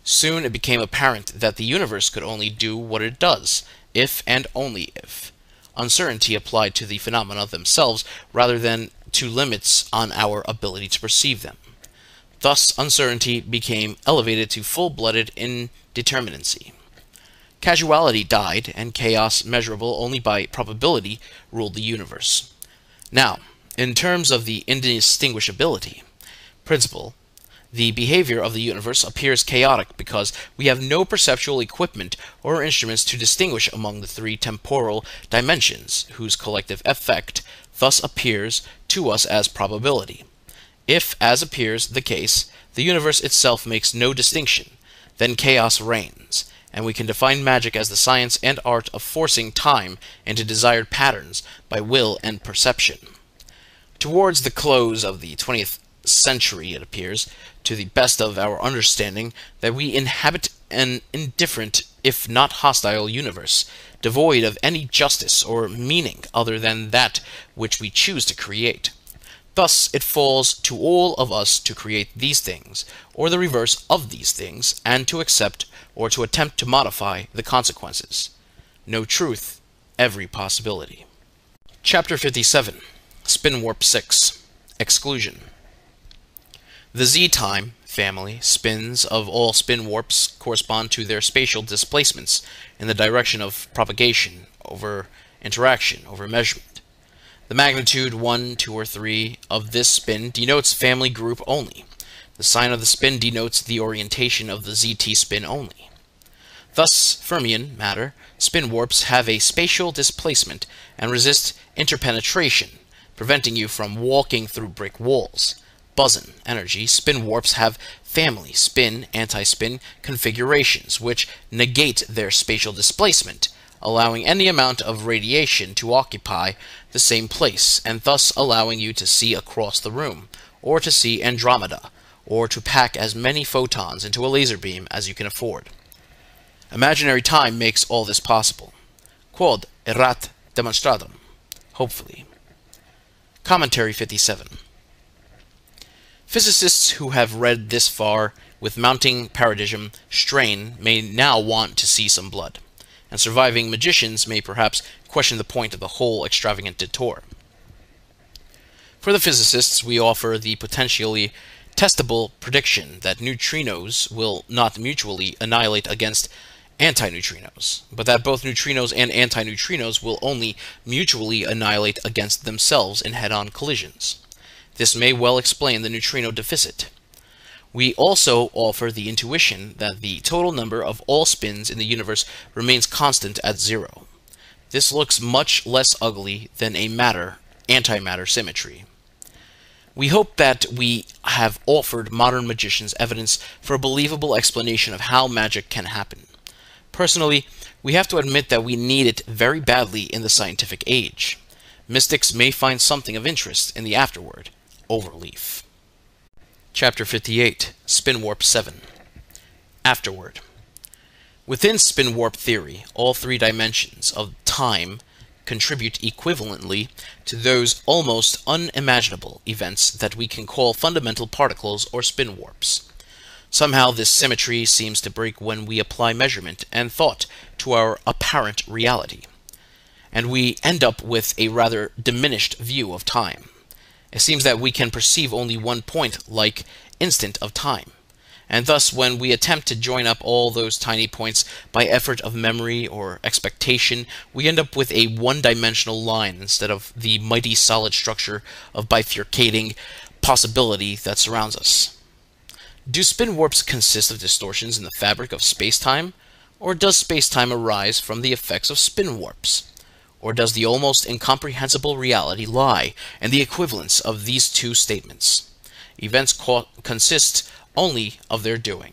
Soon it became apparent that the universe could only do what it does, if and only if. Uncertainty applied to the phenomena themselves rather than to limits on our ability to perceive them. Thus, uncertainty became elevated to full-blooded indeterminacy. Casuality died, and chaos measurable only by probability ruled the universe. Now, in terms of the indistinguishability principle, the behavior of the universe appears chaotic because we have no perceptual equipment or instruments to distinguish among the three temporal dimensions, whose collective effect thus appears to us as probability. If, as appears the case, the universe itself makes no distinction, then chaos reigns, and we can define magic as the science and art of forcing time into desired patterns by will and perception. Towards the close of the 20th century, it appears, to the best of our understanding, that we inhabit an indifferent, if not hostile, universe, devoid of any justice or meaning other than that which we choose to create. Thus it falls to all of us to create these things, or the reverse of these things, and to accept or to attempt to modify the consequences. No truth, every possibility. Chapter 57 Spin Warp 6 Exclusion The Z-time family spins of all spin warps correspond to their spatial displacements in the direction of propagation over interaction over measurement. The magnitude 1, 2, or 3 of this spin denotes family group only. The sign of the spin denotes the orientation of the ZT spin only. Thus, fermion matter spin warps have a spatial displacement and resist interpenetration, preventing you from walking through brick walls. Boson energy spin warps have family spin anti-spin configurations which negate their spatial displacement allowing any amount of radiation to occupy the same place, and thus allowing you to see across the room, or to see Andromeda, or to pack as many photons into a laser beam as you can afford. Imaginary time makes all this possible. Quod erat demonstratum. Hopefully. Commentary 57. Physicists who have read this far with mounting paradigm strain may now want to see some blood and surviving magicians may perhaps question the point of the whole extravagant detour. For the physicists, we offer the potentially testable prediction that neutrinos will not mutually annihilate against antineutrinos, but that both neutrinos and antineutrinos will only mutually annihilate against themselves in head-on collisions. This may well explain the neutrino deficit. We also offer the intuition that the total number of all spins in the universe remains constant at zero. This looks much less ugly than a matter antimatter symmetry. We hope that we have offered modern magicians evidence for a believable explanation of how magic can happen. Personally, we have to admit that we need it very badly in the scientific age. Mystics may find something of interest in the afterword, overleaf. Chapter 58 Spin Warp 7 Afterward Within spin warp theory, all three dimensions of time contribute equivalently to those almost unimaginable events that we can call fundamental particles or spin warps. Somehow this symmetry seems to break when we apply measurement and thought to our apparent reality, and we end up with a rather diminished view of time. It seems that we can perceive only one point like instant of time. And thus, when we attempt to join up all those tiny points by effort of memory or expectation, we end up with a one-dimensional line instead of the mighty solid structure of bifurcating possibility that surrounds us. Do spin warps consist of distortions in the fabric of space-time, or does space-time arise from the effects of spin warps? Or does the almost incomprehensible reality lie in the equivalence of these two statements? Events consist only of their doing.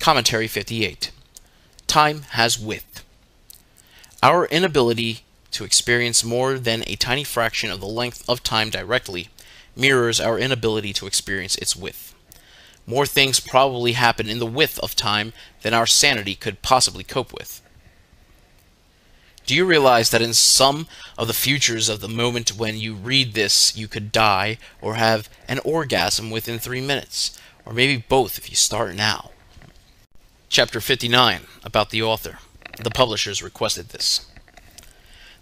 Commentary 58. Time has width. Our inability to experience more than a tiny fraction of the length of time directly mirrors our inability to experience its width. More things probably happen in the width of time than our sanity could possibly cope with. Do you realize that in some of the futures of the moment when you read this, you could die or have an orgasm within three minutes? Or maybe both if you start now. Chapter 59 About the author. The publishers requested this.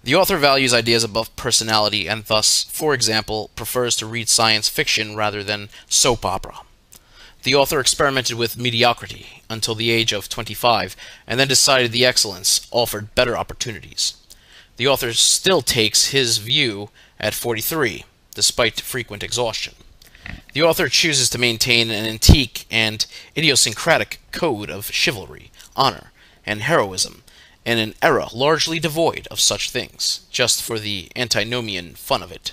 The author values ideas above personality and thus, for example, prefers to read science fiction rather than soap opera. The author experimented with mediocrity until the age of 25 and then decided the excellence offered better opportunities. The author still takes his view at 43, despite frequent exhaustion. The author chooses to maintain an antique and idiosyncratic code of chivalry, honor, and heroism in an era largely devoid of such things, just for the antinomian fun of it.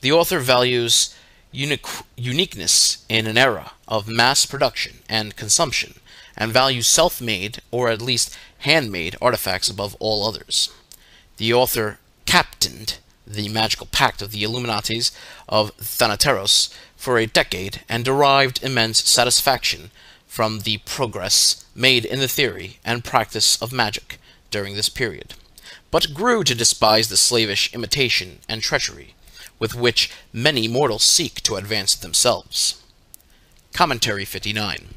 The author values uniqueness in an era of mass production and consumption, and values self made, or at least handmade, artifacts above all others. The author captained the magical pact of the Illuminates of Thanateros for a decade and derived immense satisfaction from the progress made in the theory and practice of magic during this period, but grew to despise the slavish imitation and treachery with which many mortals seek to advance themselves. Commentary 59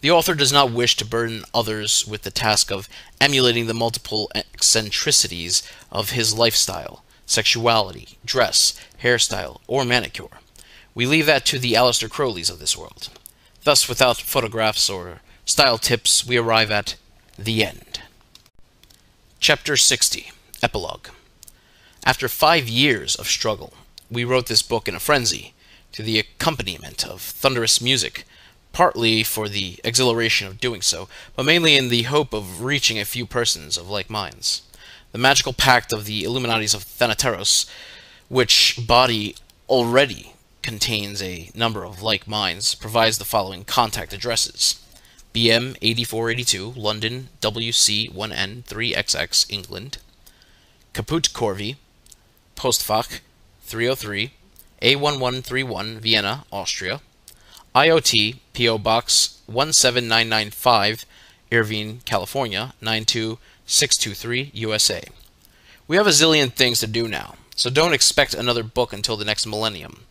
The author does not wish to burden others with the task of emulating the multiple eccentricities of his lifestyle, sexuality, dress, hairstyle, or manicure. We leave that to the Aleister Crowleys of this world. Thus, without photographs or style tips, we arrive at the end. Chapter 60 Epilogue after five years of struggle, we wrote this book in a frenzy, to the accompaniment of thunderous music, partly for the exhilaration of doing so, but mainly in the hope of reaching a few persons of like minds. The magical pact of the Illuminates of Thanateros, which body already contains a number of like minds, provides the following contact addresses. BM 8482, London, WC1N 3XX, England. Caput Corvi, Postfach 303, A1131, Vienna, Austria. IoT, P.O. Box 17995, Irvine, California 92623, USA. We have a zillion things to do now, so don't expect another book until the next millennium.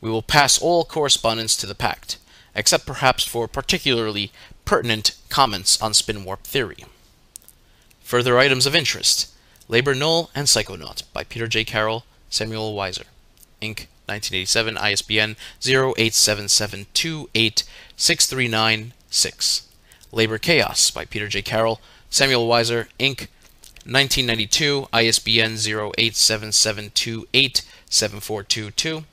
We will pass all correspondence to the Pact, except perhaps for particularly pertinent comments on spin warp theory. Further items of interest Liber Null and Psychonaut by Peter J. Carroll, Samuel Weiser, Inc., 1987, ISBN 0877286396. Liber Kaos by Peter J. Carroll, Samuel Weiser, Inc., 1992, ISBN 0877287422.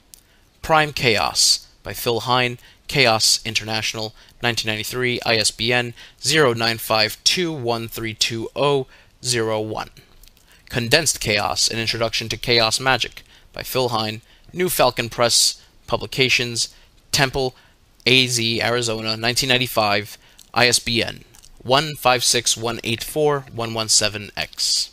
Prime Chaos by Phil Hine, Chaos International, 1993, ISBN 0952132001. Condensed Chaos, An Introduction to Chaos Magic by Phil Hine, New Falcon Press, Publications, Temple, AZ, Arizona, 1995, ISBN 156184 117X.